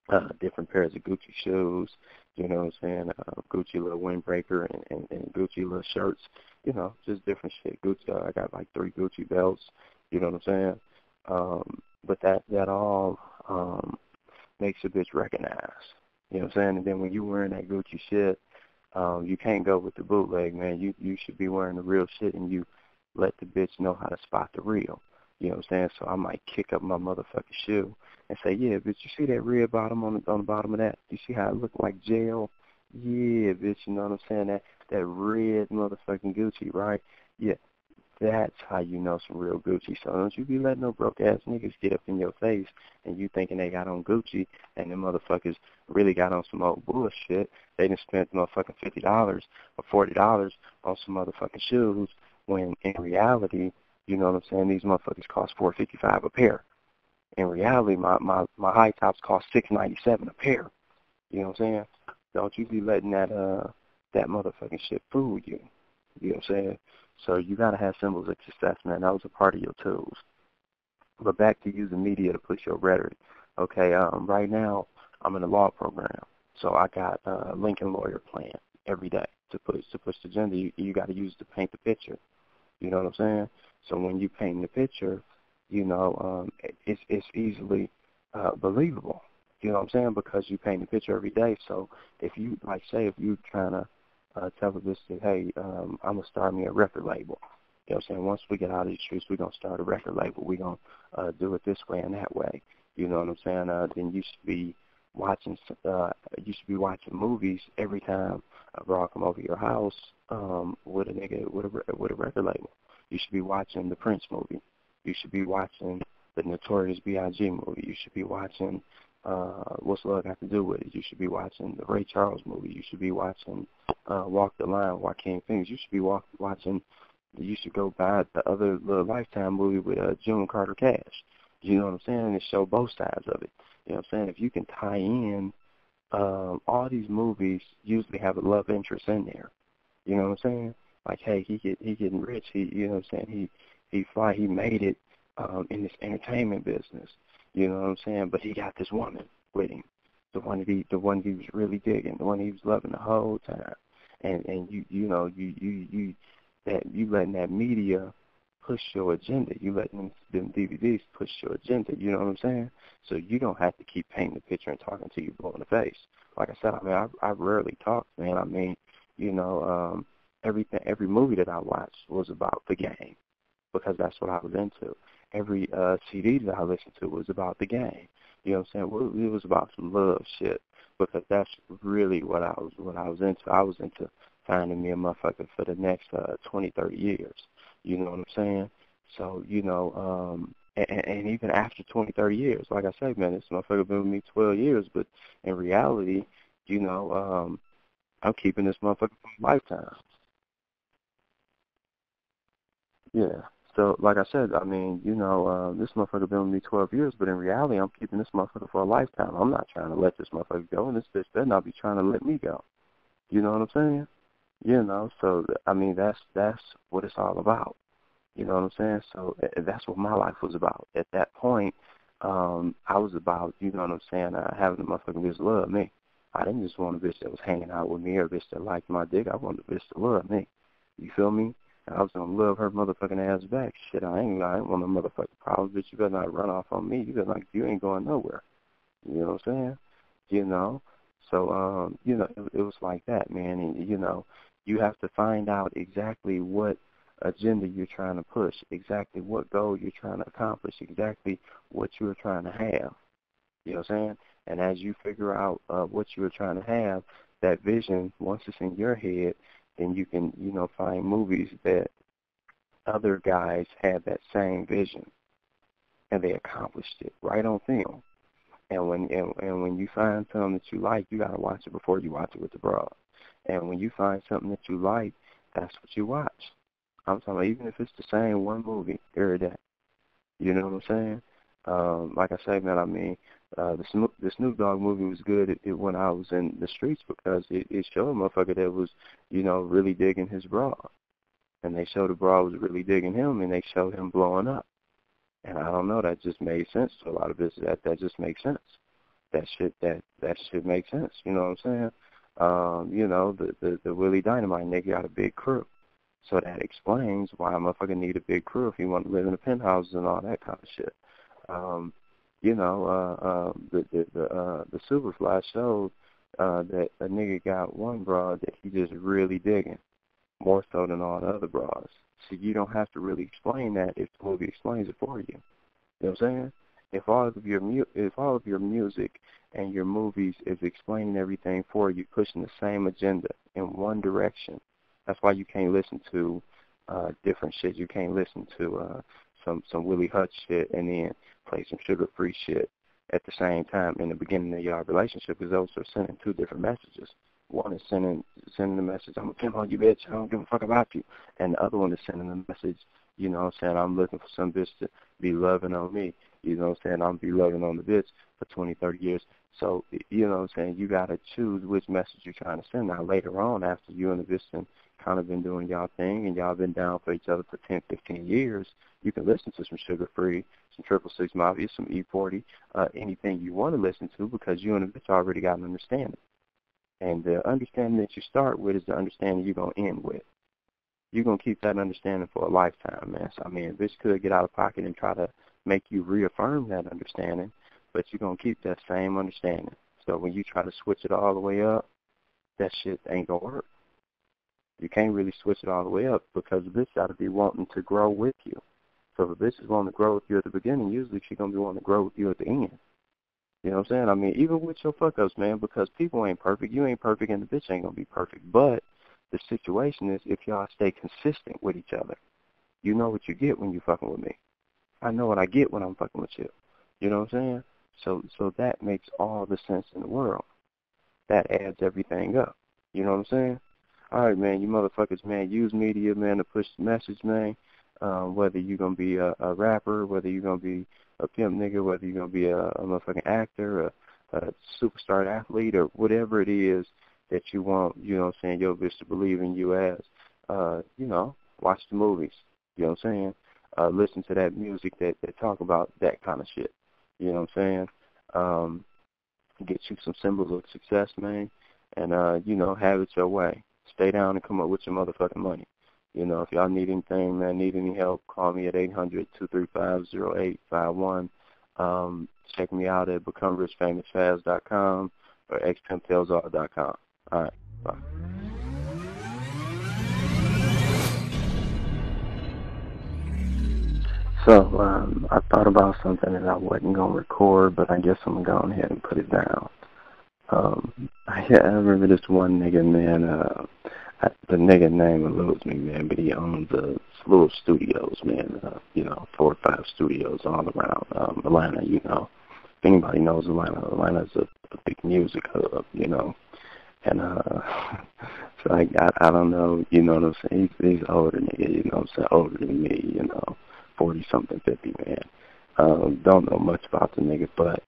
uh different pairs of Gucci shoes, you know what I'm saying? Uh, Gucci little windbreaker and, and, and Gucci little shirts, you know, just different shit. Gucci uh, I got like three Gucci belts, you know what I'm saying? Um, but that that all um makes a bitch recognize. You know what I'm saying? And then when you wearing that Gucci shit, um, you can't go with the bootleg, man. You you should be wearing the real shit and you let the bitch know how to spot the real. You know what I'm saying? So I might kick up my motherfucking shoe and say, Yeah, bitch, you see that red bottom on the on the bottom of that? You see how it look like gel? Yeah, bitch, you know what I'm saying? That that red motherfucking Gucci, right? Yeah. That's how you know some real Gucci. So don't you be letting no broke ass niggas get up in your face and you thinking they got on Gucci and them motherfuckers really got on some old bullshit. They done spent motherfucking fifty dollars or forty dollars on some motherfucking shoes when in reality, you know what I'm saying, these motherfuckers cost four fifty five a pair. In reality my, my, my high tops cost six ninety seven a pair. You know what I'm saying? Don't you be letting that uh that motherfucking shit fool you. You know what I'm saying? So you gotta have symbols of success, man. Those are part of your tools. But back to using media to push your rhetoric. Okay, um, right now I'm in a law program, so I got a Lincoln lawyer plan every day to push to push the agenda. You, you got to use to paint the picture. You know what I'm saying? So when you paint the picture, you know um, it's it's easily uh, believable. You know what I'm saying? Because you paint the picture every day. So if you like, say, if you're trying to uh, tell the that, hey, um, I'm gonna start me a record label. You know what I'm saying? Once we get out of these streets, we're gonna start a record label. We're gonna uh, do it this way and that way. You know what I'm saying? Uh, then you should be watching. Uh, you should be watching movies every time a bro come over your house um, with a nigga with a with a record label. You should be watching the Prince movie. You should be watching the Notorious B.I.G. movie. You should be watching uh, What's Love Got to Do with It. You should be watching the Ray Charles movie. You should be watching uh, Walk the Line, Joaquin Phoenix. You should be walk, watching. You should go buy the other little Lifetime movie with uh, June Carter Cash. You know what I'm saying? And show both sides of it. You know what I'm saying? If you can tie in, um, all these movies usually have a love interest in there. You know what I'm saying? Like, hey, he get he getting rich. He, you know what I'm saying? He he fly. He made it um, in this entertainment business. You know what I'm saying? But he got this woman with him, the one he the one he was really digging, the one he was loving the whole time. And and you you know you you you that you letting that media push your agenda. You letting them, them DVDs push your agenda. You know what I'm saying? So you don't have to keep painting the picture and talking to you blow in the face. Like I said, I mean, I, I rarely talk, man. I mean, you know, um, everything, every movie that I watched was about the game because that's what I was into. Every uh, CD that I listened to was about the game. You know what I'm saying? It was about some love shit because that's really what I was what I was into. I was into finding me a motherfucker for the next uh, 20, 30 years. You know what I'm saying? So, you know, um, and, and even after 20, 30 years, like I say, man, this motherfucker been with me 12 years, but in reality, you know, um, I'm keeping this motherfucker for a lifetime. Yeah. So, like I said, I mean, you know, uh, this motherfucker been with me 12 years, but in reality, I'm keeping this motherfucker for a lifetime. I'm not trying to let this motherfucker go, and this bitch better not be trying to let me go. You know what I'm saying? You know, so I mean, that's that's what it's all about. You know what I'm saying? So that's what my life was about. At that point, um, I was about, you know what I'm saying, uh, having a motherfucking bitch love me. I didn't just want a bitch that was hanging out with me or a bitch that liked my dick. I wanted a bitch to love me. You feel me? I was gonna love her motherfucking ass back. Shit, I ain't I ain't want no motherfucking problems, bitch. You better not run off on me. You better not you ain't going nowhere. You know what I'm saying? You know? So, um, you know, it, it was like that, man. And you know, you have to find out exactly what agenda you're trying to push, exactly what goal you're trying to accomplish, exactly what you're trying to have. You know what I'm saying? And as you figure out uh, what you're trying to have, that vision, once it's in your head, then you can, you know, find movies that other guys had that same vision and they accomplished it right on film. And when and, and when you find something that you like, you gotta watch it before you watch it with the broad. And when you find something that you like, that's what you watch. I'm talking about even if it's the same one movie every day. You know what I'm saying? Um, like I say, man, I mean, uh, the Snoop, the Snoop Dogg movie was good it, it, when I was in the streets because it, it showed a motherfucker that was, you know, really digging his bra, and they showed the bra was really digging him, and they showed him blowing up, and I don't know, that just made sense to a lot of business. That that just makes sense. That shit that that shit makes sense. You know what I'm saying? Um, you know, the the the Willie Dynamite nigga got a big crew. So that explains why a motherfucker need a big crew if he want to live in a penthouse and all that kind of shit. Um, you know, uh, uh, the the the, uh, the Superfly showed uh, that a nigga got one broad that he just really digging, more so than all the other bras. So you don't have to really explain that if the movie explains it for you. You know what I'm saying? If all of your mu- if all of your music and your movies is explaining everything for you, pushing the same agenda in one direction, that's why you can't listen to uh different shit. You can't listen to uh some some Willie Hutch shit and then play some Suga Free shit at the same time in the beginning of your relationship because those are sending two different messages. One is sending sending the message, I'm a pimp on you bitch, I don't give a fuck about you and the other one is sending the message, you know what I'm saying, I'm looking for some bitch to be loving on me. You know what I'm saying? I'm be loving on the bitch for twenty, thirty years. So, you know what I'm saying, you gotta choose which message you're trying to send. Now later on after you and the bitch and kind of been doing y'all thing and y'all been down for each other for 10, 15 years, you can listen to some Suga Free, some Triple Six Mafia, some E40, uh, anything you want to listen to because you and the bitch already got an understanding. And the understanding that you start with is the understanding you're going to end with. You're going to keep that understanding for a lifetime, man. So, I mean, bitch could get out of pocket and try to make you reaffirm that understanding, but you're going to keep that same understanding. So when you try to switch it all the way up, that shit ain't going to work you can't really switch it all the way up because bitch got to be wanting to grow with you. So if a bitch is wanting to grow with you at the beginning, usually she's going to be wanting to grow with you at the end. You know what I'm saying? I mean, even with your fuck ups, man, because people ain't perfect. You ain't perfect and the bitch ain't going to be perfect. But the situation is if y'all stay consistent with each other, you know what you get when you fucking with me. I know what I get when I'm fucking with you. You know what I'm saying? So so that makes all the sense in the world. That adds everything up. You know what I'm saying? All right, man, you motherfuckers, man, use media, man, to push the message, man. Um, whether you're gonna be a, a rapper, whether you're gonna be a pimp nigga, whether you're gonna be a, a motherfucking actor, a, a superstar athlete, or whatever it is that you want, you know what I'm saying, your bitch to believe in you as. Uh, you know, watch the movies. You know what I'm saying? Uh, listen to that music that, that talk about that kind of shit. You know what I'm saying? Um, get you some symbols of success, man, and uh, you know, have it your way stay down and come up with your motherfucking money. You know, if y'all need anything, man, need any help, call me at eight hundred two three five zero eight five one. Um, check me out at becomerichfamousfast.com or xpimptailsr.com. All right, bye. So um, I thought about something that I wasn't gonna record, but I guess I'm gonna go ahead and put it down. Um, I, I remember this one nigga, man. Uh, I, the nigga name eludes me, man, but he owns a of studios, man. Uh, you know, four or five studios all around um, Atlanta. You know, if anybody knows Atlanta, Atlanta's a, a big music hub. You know, and uh, so I, I, I don't know. You know what I'm saying? He's, he's older nigga. You know what I'm saying? Older than me. You know, forty something, fifty, man. Um, don't know much about the nigga, but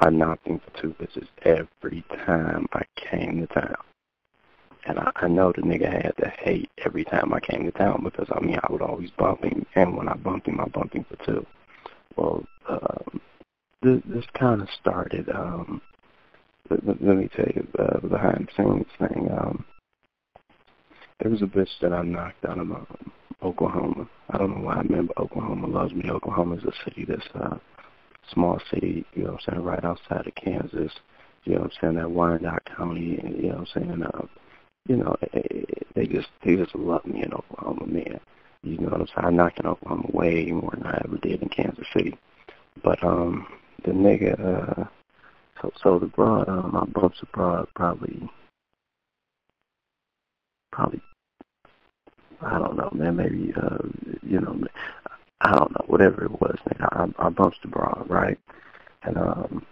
I knocked him for two bitches every time I came to town. And I, I know the nigga had to hate every time I came to town because I mean I would always bump him, and when I bumped him, I bumped him for two. Well, um, this, this kind of started. Um, let, let me tell you uh, behind the scenes thing. Um, there was a bitch that I knocked out of um, Oklahoma. I don't know why I remember Oklahoma loves me. Oklahoma is a city that's uh, small city, you know what I'm saying, right outside of Kansas. You know what I'm saying? That Wyandotte County, you know what I'm saying? Uh, you know, they just they just love me in Oklahoma, man. You know what I'm saying? I knocked in Oklahoma way more than I ever did in Kansas City. But um, the nigga, uh, so so the broad, um, I bumped the probably, probably, I don't know, man. Maybe uh, you know, I don't know, whatever it was, man. I, I bumped the broad, right? And um,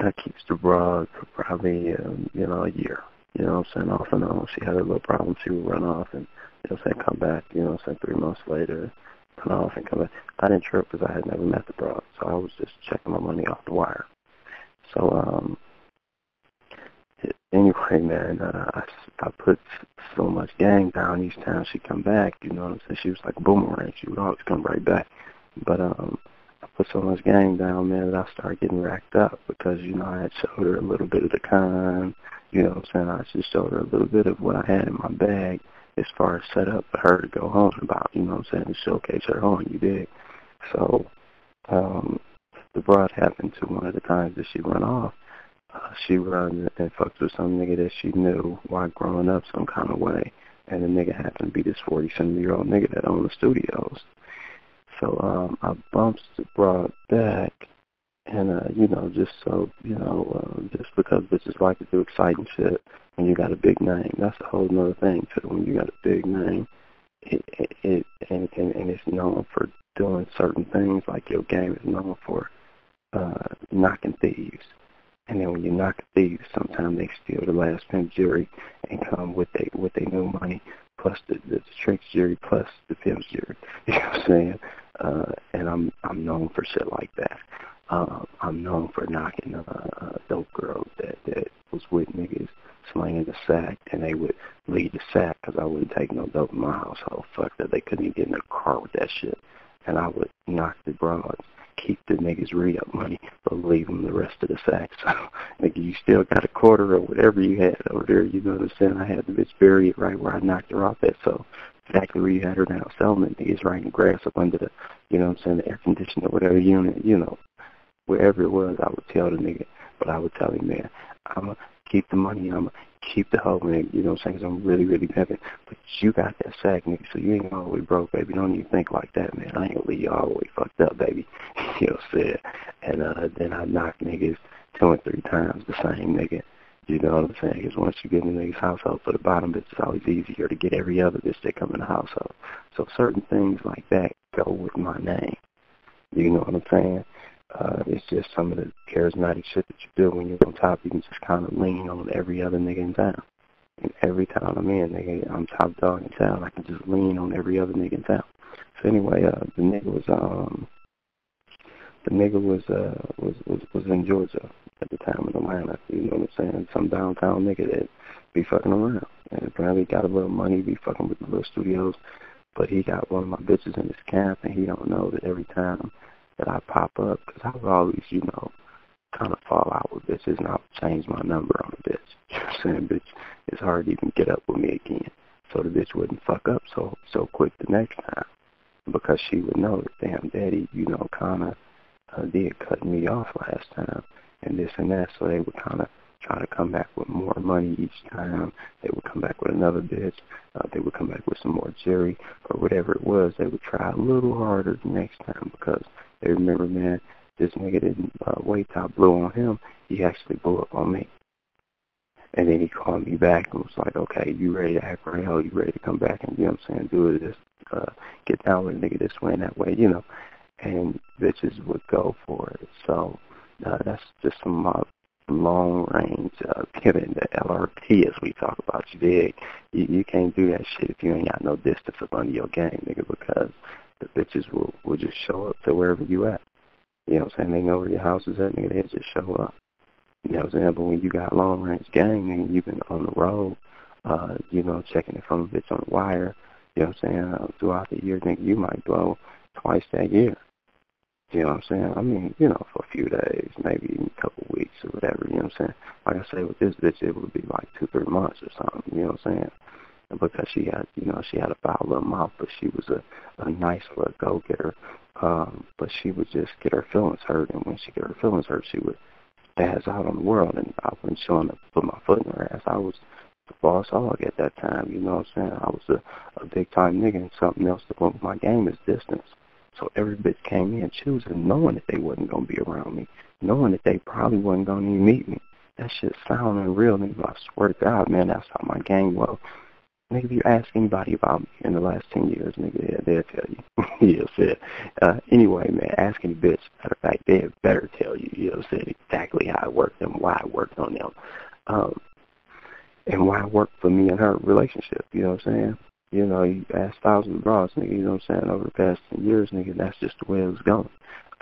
that keeps the broad for probably um, you know a year. You know what I'm saying? Off and on. She had a little problem. She would run off and you know what saying come back. You know what I'm saying? Three months later, run off and come back. I didn't trip because I had never met the broad, so I was just checking my money off the wire. So um, anyway, man, uh, I I put so much gang down each time she come back. You know what I'm saying? She was like a boomerang. She would always come right back. But um, I put so much gang down, man, that I started getting racked up because you know I had showed her a little bit of the con. You know what I'm saying? I just showed her a little bit of what I had in my bag as far as set up for her to go home about. You know what I'm saying? To showcase her home. You did. So um, the broad happened to one of the times that she run off. Uh, she run and fucked with some nigga that she knew while growing up some kind of way. And the nigga happened to be this 47 year old nigga that owned the studios. So um, I bumped the broad back, and uh, you know, just so you know, uh, just because bitches like to do exciting shit when you got a big name, that's a whole other thing too. When you got a big name, it, it, it and, and and it's known for doing certain things. Like your game is known for uh, knocking thieves. And then when you knock a thief, sometimes they steal the last pimp jury and come with they with their new money plus the, the, the tricks jury plus the pimp's jury. You know what I'm saying? Uh, and I'm I'm known for shit like that. Uh, I'm known for knocking uh, uh, dope girls that that was with niggas slinging the sack, and they would lead the sack because I wouldn't take no dope in my household. Fuck that, they couldn't even get in a car with that shit, and I would knock the broads the niggas re-up money, but leave them the rest of the sack. So, nigga, you still got a quarter or whatever you had over there. You know what I'm saying? I had the bitch buried right where I knocked her off at. So, exactly where you had her now selling it, niggas right in grass up under the, you know what I'm saying, the air conditioner, whatever unit, you know, wherever it was, I would tell the nigga. But I would tell him, man, I'm going to keep the money. I'm going to keep the hoe, man. You know what I'm saying? Cause I'm really, really pimping. But you got that sack, nigga, so you ain't way broke, baby. Don't even think like that, man. I ain't gonna leave you all the way fucked up, baby. you know what I'm saying? And uh, then I knock niggas two and three times the same nigga. You know what I'm saying? Because once you get in the nigga's household for the bottom, it's always easier to get every other bitch that come in the household. So certain things like that go with my name. You know what I'm saying? Uh, it's just some of the charismatic shit that you do when you're on top. You can just kind of lean on every other nigga in town. And every town I'm in, nigga, I'm top dog in town. I can just lean on every other nigga in town. So anyway, uh, the nigga was um, the nigga was uh was was was in Georgia at the time in Atlanta. You know what I'm saying? Some downtown nigga that be fucking around and apparently got a little money, be fucking with the little studios. But he got one of my bitches in his camp, and he don't know that every time that I pop up, because I would always, you know, kind of fall out with bitches, and I would change my number on a bitch. You know what I'm saying? Bitch, it's hard to even get up with me again. So the bitch wouldn't fuck up so so quick the next time, because she would know that damn daddy, you know, kind of uh, did cut me off last time, and this and that. So they would kind of try to come back with more money each time. They would come back with another bitch. Uh, they would come back with some more jury or whatever it was. They would try a little harder the next time because they remember, man, this nigga didn't uh, wait till I blew on him. He actually blew up on me. And then he called me back and was like, okay, you ready to act right? You ready to come back and, you know what I'm saying, do this, uh, get down with a nigga this way and that way, you know. And bitches would go for it. So uh, that's just some uh, long range uh, pivoting the LRT as we talk about. You dig? You, you can't do that shit if you ain't got no distance up under your game, nigga, because the bitches will will just show up to wherever you at. You know what I'm saying? They know where your house is at, nigga. They just show up. You know what I'm saying? But when you got long range gang, nigga, you've been on the road, uh, you know, checking it from a bitch on the wire. You know what I'm saying? Uh, throughout the year, nigga, you might blow twice that year. You know what I'm saying? I mean, you know, for a few days, maybe a couple weeks or whatever, you know what I'm saying? Like I say, with this bitch, it would be like two, three months or something, you know what I'm saying? Because she had, you know, she had a foul little mouth, but she was a, a nice little go-getter. Um, but she would just get her feelings hurt, and when she get her feelings hurt, she would ass out on the world, and I wasn't showing to put my foot in her ass. I was the boss hogg at that time. You know what I'm saying? I was a, a big time nigga, and something else that went my game is distance. So every bitch came in choosing, knowing that they wasn't gonna be around me, knowing that they probably wasn't gonna even meet me. That shit sounding real, nigga. I swear to God, man, that's how my game was. Nigga, if you ask anybody about me in the last 10 years, nigga, they'll tell you. you know what I'm saying? Uh, anyway, man, ask any bitch. Matter of fact, they better tell you, you know what I'm saying, exactly how I worked and why I worked on them. Um, and why it worked for me and her relationship, you know what I'm saying? You know, you ask thousands of bras, nigga, you know what I'm saying, over the past 10 years, nigga, that's just the way it was going.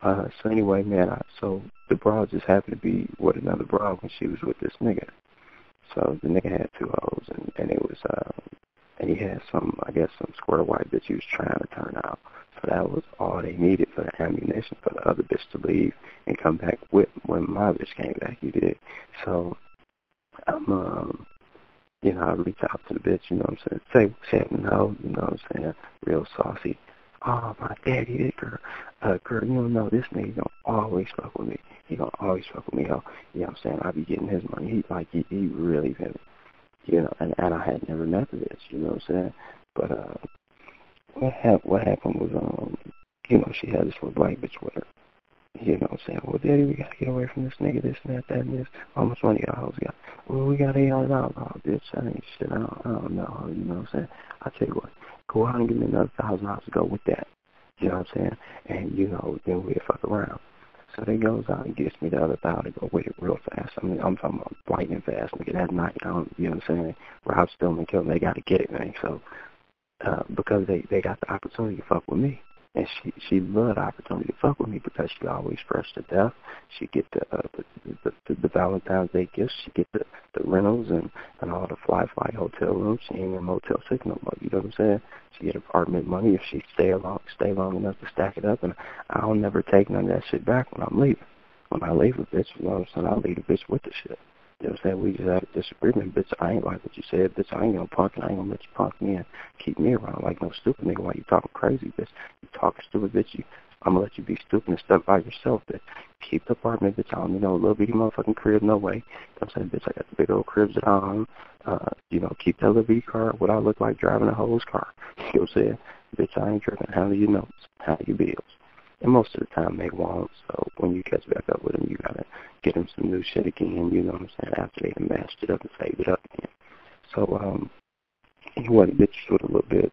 Uh, so anyway, man, I, so the bra just happened to be with another bra when she was with this nigga. So the nigga had two hoes, and, and it was, uh, and he had some, I guess, some square white bitch he was trying to turn out. So that was all they needed for the ammunition for the other bitch to leave and come back with when my bitch came back. You did. So I'm, um, you know, I reach out to the bitch. You know what I'm saying? Say happening, ho. You know what I'm saying? Real saucy. Oh, my daddy, this girl, uh, girl, you don't know this nigga gonna always fuck with me. He gonna always fuck with me, ho. You know what I'm saying? I be getting his money. He like he, he really been you know, and, and I had never met bitch, you know what I'm saying? But uh what happened what happened was um you know, she had this little black bitch with her. You know what I'm saying? Well daddy we gotta get away from this nigga, this and that, that and this. How much money y'all hoes got? Well we got eight hundred dollars, oh bitch, I ain't shit, I don't, I don't know, you know what I'm saying? I tell you what, go out and give me another thousand dollars to go with that. You know what I'm saying? And you know, then we'll fuck around. So they goes out and gets me the other thousand to go with it real fast. I mean, I'm talking about lightning fast, nigga. That night, I don't, you know what I'm saying? Rob Stillman killed them. They got to get it, man. So uh, because they they got the opportunity to fuck with me, and she she loved the opportunity to fuck with me because she always fresh to death. She get the uh, the, the, the the Valentine's Day gifts. She get the the rentals and and all the fly fly hotel rooms. She ain't in Motel Six no more. You know what I'm saying? She get apartment money if she stay long stay long enough to stack it up. And I'll never take none of that shit back when I'm leaving. When I leave a bitch, you know what I'm saying? I'll leave a bitch with the shit. You know what I'm saying? We just had a disagreement, bitch. I ain't like what you said, bitch. I ain't gonna punk and I ain't gonna let you punk me and keep me around like no stupid nigga while you talking crazy, bitch. You talking stupid, bitch. You, I'm gonna let you be stupid and stuck by yourself, bitch. Keep the apartment, bitch. I don't need no little bitty motherfucking crib, no way. You know I'm saying, bitch? I got the big old cribs I own. Uh, you know, keep that little bitty car, what I look like driving a hose car. You know what I'm saying? Bitch, I ain't tripping. Handle your notes, handle your bills. And most of the time they won't. So when you catch back up with them, you some new shit again. You know what I'm saying? After they mashed it up and saved it up again. So um, he wasn't bitch with a little bitch.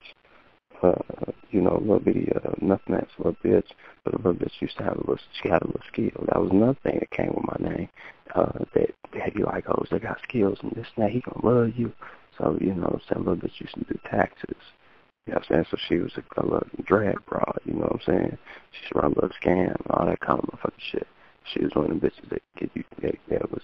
Uh, you know, a little bitty uh, nothing that's a little bitch, but a little bitch used to have a little. She had a little skill. That was another thing that came with my name. Uh, that he like, oh, they got skills and this and that. He gonna love you. So you know, some little bitch used to do taxes. You know what I'm saying? So she was a, a little drag broad, you know what I'm saying? She's run a little scam all that kind of motherfucking shit. She was one of the bitches that get you that, that was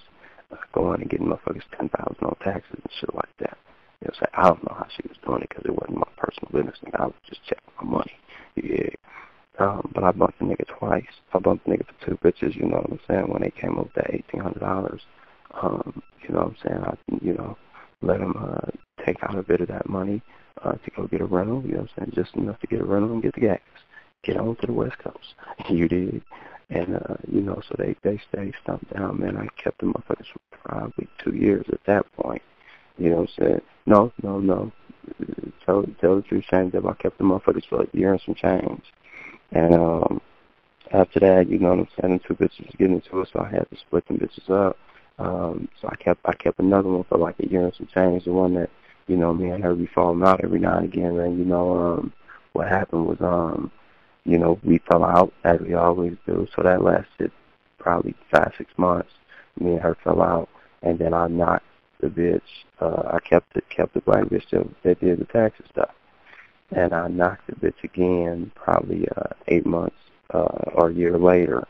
uh, going and getting motherfuckers ten thousand on taxes and shit like that. You know saying? I don't know how she was doing it because it wasn't my personal business. Nigga. I was just checking my money. Yeah. Um, but I bumped the nigga twice. I bumped the nigga for two bitches, you know what I'm saying, when they came up with that eighteen hundred dollars. Um, you know what I'm saying? I you know, let them uh take out a bit of that money uh, to go get a rental, you know what I'm saying, just enough to get a rental and get the gas. Get on to the West Coast. you did. And, uh, you know, so they, they stayed stumped down, man. I kept the motherfuckers for probably two years at that point. You know what I'm saying? No, no, no. Tell, tell the truth, change up. I kept the motherfuckers for like a year and some change. And, um, after that, you know I'm saying, two bitches getting into it, so I had to split them bitches up. Um, so I kept I kept another one for like a year and some change, the one that you know, me and her be falling out every now and again, and you know, um what happened was um, you know, we fell out as we always do. So that lasted probably five, six months. Me and her fell out and then I knocked the bitch uh I kept it kept the black bitch that, that did the taxi stuff. And I knocked the bitch again probably uh eight months uh or a year later.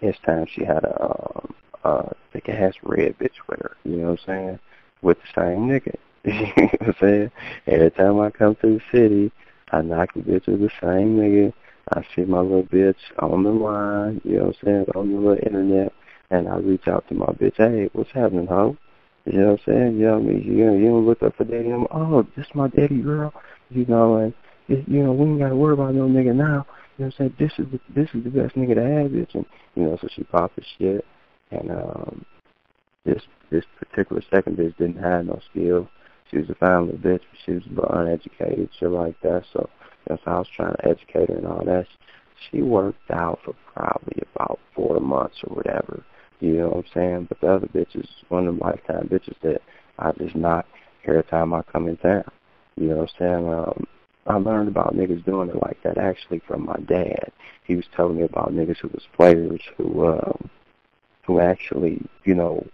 This time she had a um uh thick ass red bitch with her, you know what I'm saying? With the same nigga. you know what I'm saying? Every time I come to the city, I knock the bitch with the same nigga. I see my little bitch on the line, you know what I'm saying, on the little internet, and I reach out to my bitch, hey, what's happening, ho? You know what I'm saying? You know what I mean? You know, you don't look up for daddy. I'm, oh, this my daddy girl. You know, and it, you know, we ain't gotta worry about no nigga now. You know what I'm saying? This is the, this is the best nigga to have, bitch. And you know, so she popped the shit. And um, this this particular second bitch didn't have no skill. She was a fine little bitch, but she was a little uneducated, shit like that. So that's I was trying to educate her and all that. She worked out for probably about four months or whatever. You know what I'm saying? But the other bitches, one of them lifetime bitches that I just knock every time I come in town. You know what I'm saying? Um, I learned about niggas doing it like that actually from my dad. He was telling me about niggas who was players who um who actually, you know,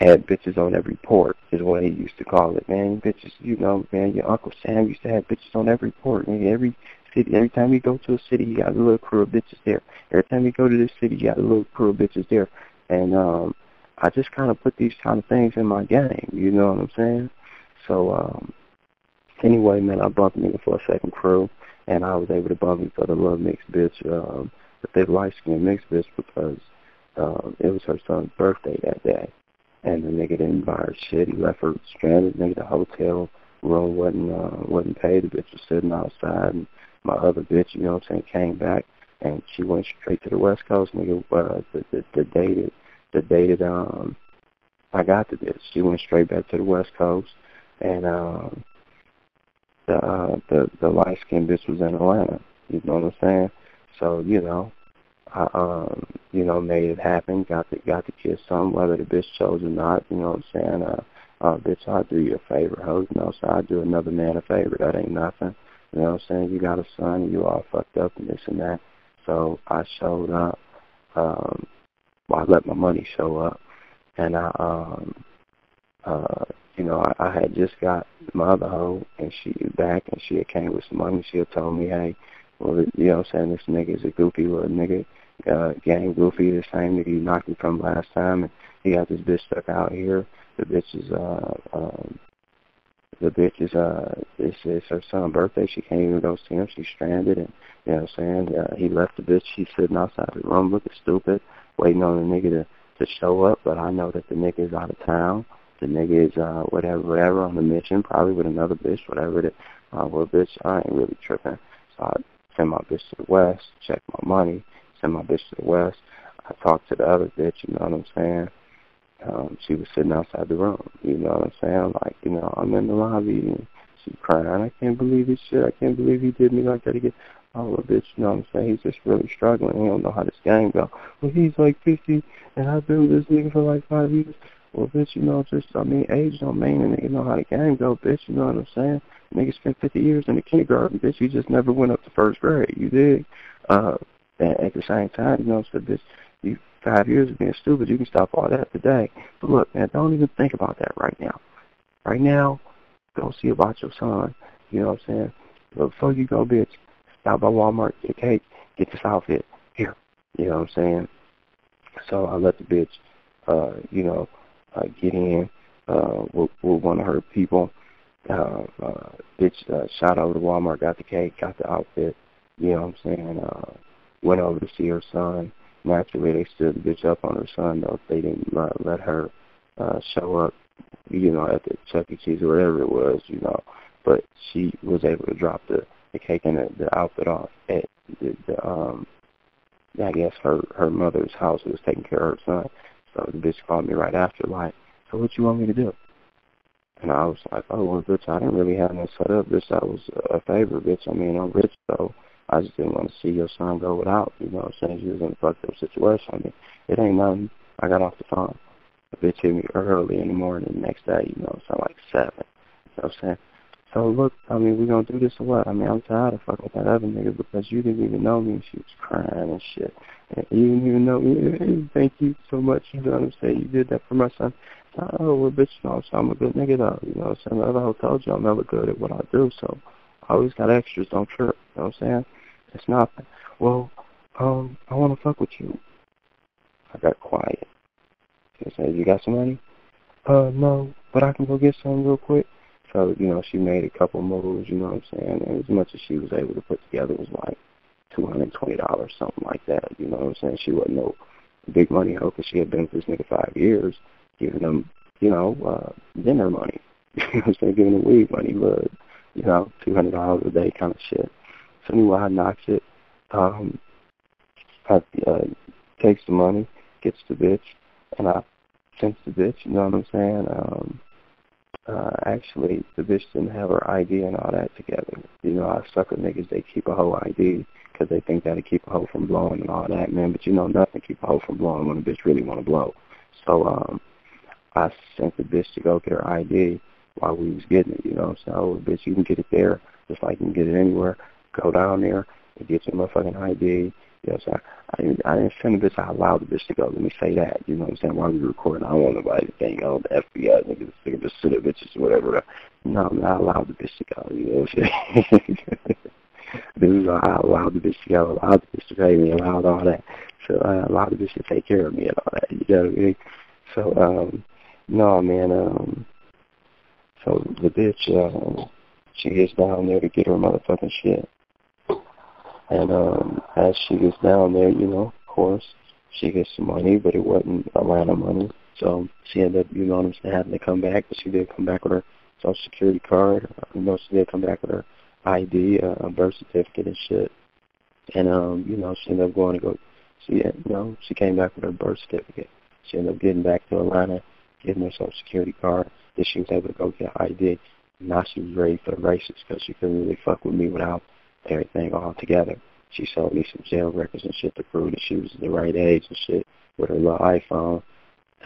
had bitches on every port is what he used to call it, man. Bitches, you know, man, your Uncle Sam used to have bitches on every port. And every city every time you go to a city you got a little crew of bitches there. Every time you go to this city you got a little crew of bitches there. And um I just kinda put these kind of things in my game, you know what I'm saying? So um anyway, man, I bumped nigga for a second crew and I was able to bump him for the little mixed bitch, um the thick light skinned mixed bitch because um it was her son's birthday that day and the nigga didn't buy her shit. He left her stranded. Nigga, the hotel room wasn't uh, wasn't paid. The bitch was sitting outside, and my other bitch, you know what I'm saying, came back, and she went straight to the West Coast. Nigga, uh, the the, the dated the dated um, I got the bitch. She went straight back to the West Coast, and um, the uh, the the light skinned bitch was in Atlanta. You know what I'm saying? So you know, I um, you know, made it happen, got the got the kid some, whether the bitch chose or not, you know what I'm saying? Uh uh bitch I'll do you a favor, ho, you know, so I do another man a favor, that ain't nothing. You know what I'm saying? You got a son you all fucked up and this and that. So I showed up, um well I let my money show up and I um uh you know, I, I had just got my other hoe and she back and she had came with some money. She had told me, Hey, well, you know what I'm saying, this nigga is a goofy little nigga uh, gang goofy, the same that he knocked me from last time, and he got this bitch stuck out here. The bitch is, uh, um, the bitch is, uh, it's, it's her son's birthday. She can't even go see him. She's stranded, and you know what I'm saying. Uh, he left the bitch. She's sitting outside the room looking stupid, waiting on the nigga to to show up. But I know that the nigga is out of town. The nigga is uh, whatever, whatever on the mission, probably with another bitch, whatever. That, uh, well, bitch, I ain't really tripping. So I send my bitch to the west, check my money send my bitch to the west. I talked to the other bitch, you know what I'm saying? Um, she was sitting outside the room, you know what I'm saying? Like, you know, I'm in the lobby and she's crying. I can't believe this shit. I can't believe he did me like that again. Oh, well, bitch, you know what I'm saying? He's just really struggling. He don't know how this game go. Well, he's like 50 and I've been with this nigga for like five years. Well, bitch, you know, just, I mean, age don't mean a nigga know how the game go, bitch, you know what I'm saying? Nigga spent 50 years in the kindergarten, bitch, you just never went up to first grade, you dig? Uh, and at the same time, you know, so this you five years of being stupid, you can stop all that today. But look, man, don't even think about that right now. Right now, go see about your son. You know what I'm saying? But before you go, bitch, stop by Walmart, get cake, get this outfit. Here. You know what I'm saying? So I let the bitch uh, you know, uh, get in uh with, with one of her people. Uh uh bitch uh, shot over to Walmart, got the cake, got the outfit, you know what I'm saying? Uh went over to see her son. Naturally, they stood the bitch up on her son, though. They didn't uh, let her uh, show up, you know, at the Chuck E. Cheese or whatever it was, you know. But she was able to drop the, the cake and the, the outfit off at the, the um, I guess her her mother's house was taking care of her son. So the bitch called me right after, like, so what you want me to do? And I was like, oh, well, bitch, I didn't really have no set up. Bitch, that was a favor, bitch. I mean, I'm rich, so I just didn't want to see your son go without, you know what I'm saying? She was in a fucked up situation. I mean, it ain't nothing. I got off the phone. The bitch hit me early in the morning the next day, you know, so like seven. You know what I'm saying? So look, I mean, we gonna do this or what? I mean, I'm tired of fucking with that other nigga because you didn't even know me she was crying and shit. And you didn't even know me. Thank you so much, you know what I'm saying? You did that for my son. Oh, well, bitch, you know, so I'm a good nigga though, you know what I'm saying? The other hoe told you I'm never good at what I do, so I always got extras, don't trip, you know what I'm saying? It's nothing. Well, um, I want to fuck with you. I got quiet. She said, you got some money? Uh, no, but I can go get some real quick. So, you know, she made a couple moves, you know what I'm saying? And as much as she was able to put together was like $220, something like that. You know what I'm saying? She wasn't no big money hoe because she had been with this nigga five years, giving him, you know, uh, dinner money. you know what I'm saying? Giving him weed money, but, you know, $200 a day kind of shit. So anyway, I knocks it. Um, I uh, takes the money, gets the bitch, and I sent the bitch. You know what I'm saying? Um, uh, actually, the bitch didn't have her ID and all that together. You know, I sucker niggas, they keep a whole ID because they think that'll keep a hoe from blowing and all that, man. But you know, nothing keep a hoe from blowing when a bitch really want to blow. So um, I sent the bitch to go get her ID while we was getting it. You know, so oh, bitch, you can get it there just like you can get it anywhere. Go down there and get your motherfucking ID. You know, so I, I, I didn't send the bitch. I allowed the bitch to go. Let me say that. You know what I'm saying? While we were recording, I don't want nobody to think, oh, the FBI niggas, niggas just sit bitches or whatever. No, I'm not allowed the bitch to go. You know what I'm saying? this is I allowed the bitch to go, allowed the bitch to pay me, allowed all that. So I allowed the bitch to take care of me and all that. You know what I mean? So um, no, man. Um, so the bitch, um, she gets down there to get her motherfucking shit. And um, as she gets down there, you know, of course, she gets some money, but it wasn't a lot of money. So she ended up, you know I'm saying, having to come back. But she did come back with her social security card. You know, she did come back with her ID, uh, birth certificate and shit. And um, you know, she ended up going to go. She, you know, she came back with her birth certificate. She ended up getting back to Atlanta, getting her social security card. Then she was able to go get her ID. Now she was ready for the races because she couldn't really fuck with me without everything all together. She showed me some jail records and shit to prove that she was the right age and shit with her little iPhone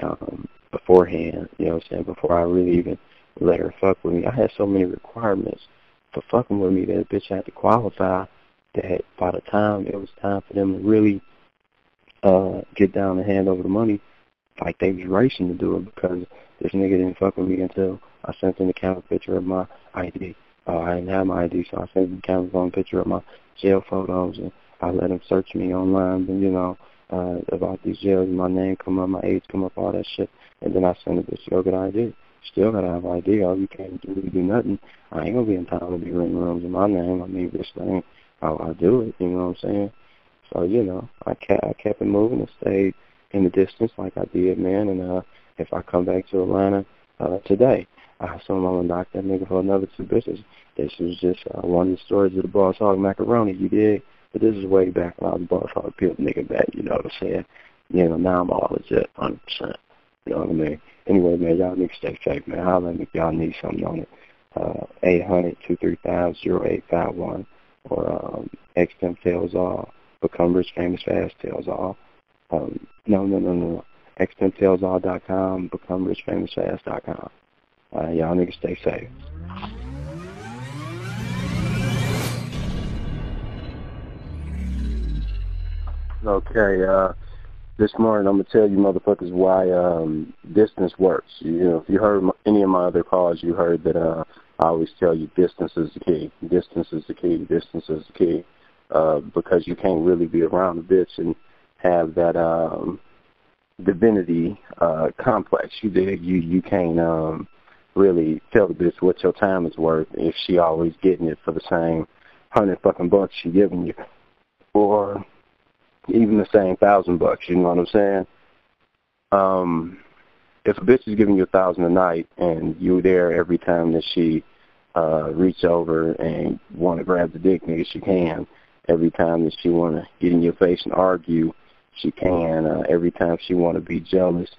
um, beforehand. You know what I'm saying? Before I really even let her fuck with me, I had so many requirements for fucking with me that bitch had to qualify that by the time it was time for them to really uh get down and hand over the money, like they was racing to do it because this nigga didn't fuck with me until I sent him the camera picture of my ID. Uh, I didn't have my ID, so I sent him camera phone picture of my jail photos, and I let him search me online, and you know, uh, about these jails, my name come up, my age come up, all that shit, and then I sent the bitch to go get ID. Still gotta have ID, or you can't really do nothing. I ain't gonna be in town to be renting rooms in my name. I mean, this thing, how I do it, you know what I'm saying? So, you know, I kept, I kept it moving and stayed in the distance like I did, man, and uh, if I come back to Atlanta uh, today, I saw I'm gonna knock that nigga for another two bitches. This was just uh, one of the stories of the Boss Hogg macaroni, you did. But this is way back when I was Boss Hogg peeled nigga back, you know what I'm saying? You know, now I'm all legit, 100%. You know what I mean? Anyway, man, y'all niggas stay safe, man. At me y'all need something on it. Uh, 800-235-0851 or um, XM Tales All. Become Rich, Famous, Fast Tales All. Um, no, no, no, no. XMTalesAll.com. Become Rich, Famous, Fast.com. Uh, y'all niggas stay safe. Okay, uh, this morning I'm gonna tell you motherfuckers why um, distance works. You know, if you heard any of my other calls, you heard that uh, I always tell you distance is the key. Distance is the key. Distance is the key. Uh, because you can't really be around a bitch and have that um, divinity uh, complex. You dig? You you can't um, really tell the bitch what your time is worth if she always getting it for the same hundred fucking bucks she giving you, or even the same thousand bucks. You know what I'm saying? Um, if a bitch is giving you a thousand a night and you're there every time that she uh reach over and want to grab the dick, nigga, she can. Every time that she want to get in your face and argue, she can. Uh, every time she want to be jealous,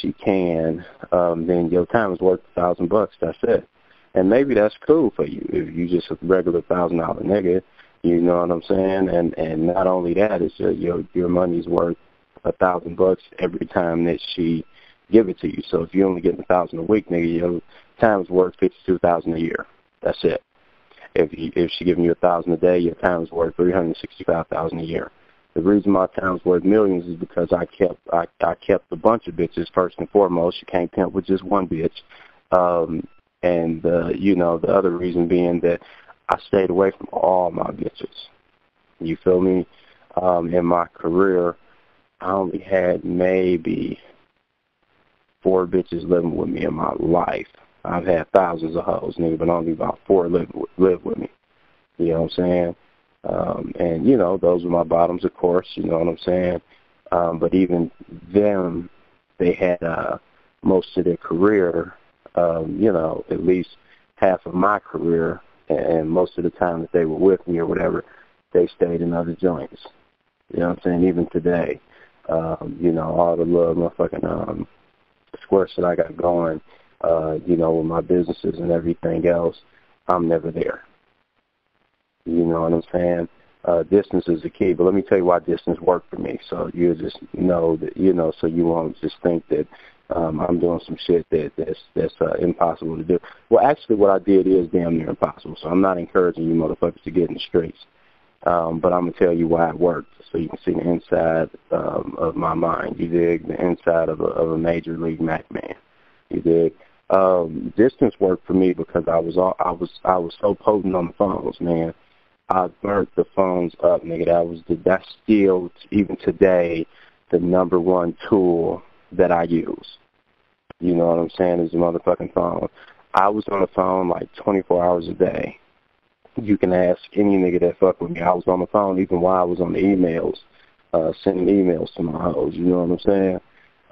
she can. Um, then your time is worth a thousand bucks. That's it. And maybe that's cool for you if you just a regular thousand dollar nigga. You know what I'm saying? And and not only that, it's just your your money's worth a thousand bucks every time that she give it to you. So if you only getting a thousand a week, nigga, your time is worth fifty two thousand a year. That's it. If you, if she giving you a thousand a day, your time is worth three hundred sixty five thousand a year. The reason my time's worth millions is because I kept I, I kept a bunch of bitches first and foremost. You can't pimp with just one bitch. Um and uh, you know, the other reason being that I stayed away from all my bitches. You feel me? Um, in my career, I only had maybe four bitches living with me in my life. I've had thousands of hoes, nigga, but only about four live live with me. You know what I'm saying? Um, and you know, those were my bottoms, of course. You know what I'm saying? Um, but even them, they had uh, most of their career. Um, you know, at least half of my career and most of the time that they were with me or whatever, they stayed in other joints. You know what I'm saying? Even today. um, you know, all the little motherfucking um, squirts that I got going, uh, you know, with my businesses and everything else, I'm never there. You know what I'm saying? Uh, distance is the key, but let me tell you why distance worked for me. So you just know that you know, so you won't just think that um, I'm doing some shit that that's that's uh, impossible to do. Well, actually, what I did is damn near impossible. So I'm not encouraging you motherfuckers to get in the streets, um, but I'm gonna tell you why it worked, so you can see the inside um, of my mind. You dig the inside of a, of a major league Mack man. You dig. Um, distance worked for me because I was all, I was I was so potent on the phones, man. I burnt the phones up, nigga. That was the that's still even today the number one tool that I use. You know what I'm saying? Is the motherfucking phone. I was on the phone like 24 hours a day. You can ask any nigga that fuck with me. I was on the phone even while I was on the emails, uh, sending emails to my hoes. You know what I'm saying?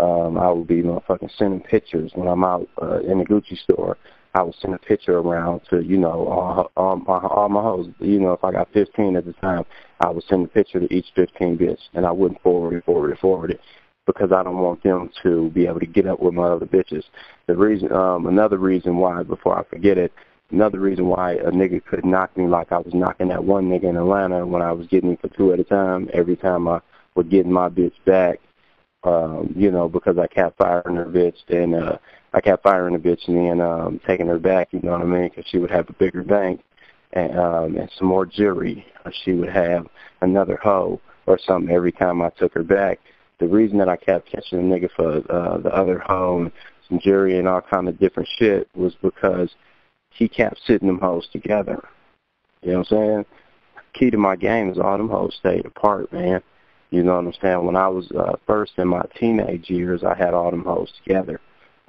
Um, I would be motherfucking sending pictures when I'm out uh, in the Gucci store. I would send a picture around to, you know, all, all, my, all my hoes. You know, if I got 15 at the time, I would send a picture to each 15 bitch, and I wouldn't forward it, forward it, forward it because I don't want them to be able to get up with my other bitches. The reason, um, another reason why, before I forget it, another reason why a nigga could knock me like I was knocking that one nigga in Atlanta when I was getting him for two at a time. Every time I would get my bitch back, um, you know, because I kept firing her bitch, then uh, I kept firing the bitch and then um, taking her back. You know what I mean? Because she would have a bigger bank and um, and some more jewelry. Or she would have another hoe or something every time I took her back the reason that I kept catching a nigga for uh, the other hoe and some jewelry and all kind of different shit was because he kept sitting them hoes together. You know what I'm saying? Key to my game is all them hoes stayed apart, man. You know what I'm saying? When I was uh, first in my teenage years, I had all them hoes together.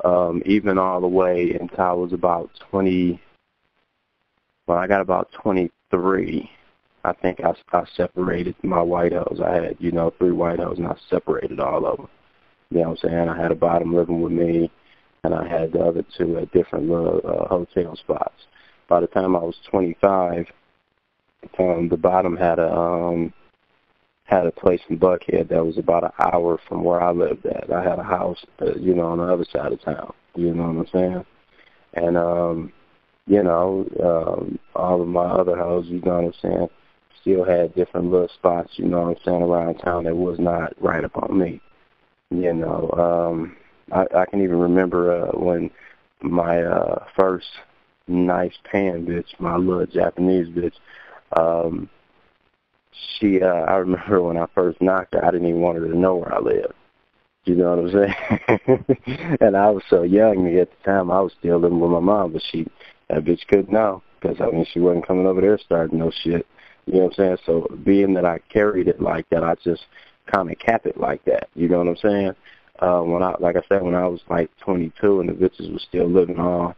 Um, even all the way until I was about 20, well, I got about 23 I think I, I separated my white hoes. I had, you know, three white hoes, and I separated all of them. You know what I'm saying? I had a bottom living with me, and I had the other two at different little uh, hotel spots. By the time I was 25, um, the bottom had a um, had a place in Buckhead that was about an hour from where I lived at. I had a house, uh, you know, on the other side of town. You know what I'm saying? And um, you know, um, all of my other hoes, you know what I'm saying? still had different little spots, you know what I'm saying, around town that was not right up on me. You know, um I, I can even remember uh when my uh first nice pan bitch, my little Japanese bitch, um she uh I remember when I first knocked her, I didn't even want her to know where I lived. You know what I'm saying? and I was so young at the time I was still living with my mom, but she that bitch couldn't know because I mean she wasn't coming over there starting no shit. You know what I'm saying? So being that I carried it like that, I just kind of kept it like that. You know what I'm saying? Uh, when I, like I said, when I was like 22 and the bitches was still living all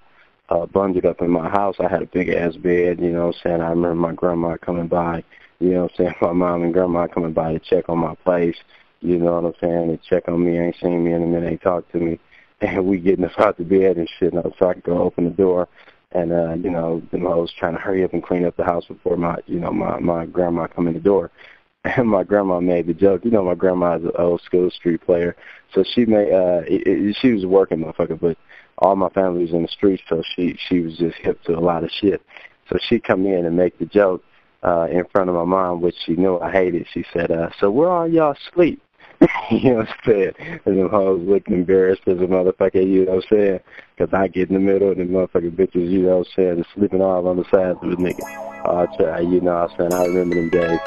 uh, bundled up in my house, I had a big ass bed. You know what I'm saying? I remember my grandma coming by. You know what I'm saying? My mom and grandma coming by to check on my place. You know what I'm saying? They check on me, ain't seen me in a minute, ain't talk to me, and we getting us out the bed and shit. And so I could go open the door and uh, you know, the was trying to hurry up and clean up the house before my, you know, my my grandma come in the door. And my grandma made the joke. You know, my grandma is an old school street player, so she made. uh it, it, She was working motherfucker, but all my family was in the streets, so she she was just hip to a lot of shit. So she come in and make the joke uh in front of my mom, which she knew I hated. She said, uh, "So where all y'all sleep?" you know what I'm saying? And them hoes looking embarrassed as a motherfucker, you know what I'm saying? Because I get in the middle of the motherfucking bitches, you know what I'm saying, and sleeping all on the sides of the nigga. Uh, you know what I'm saying? I remember them days.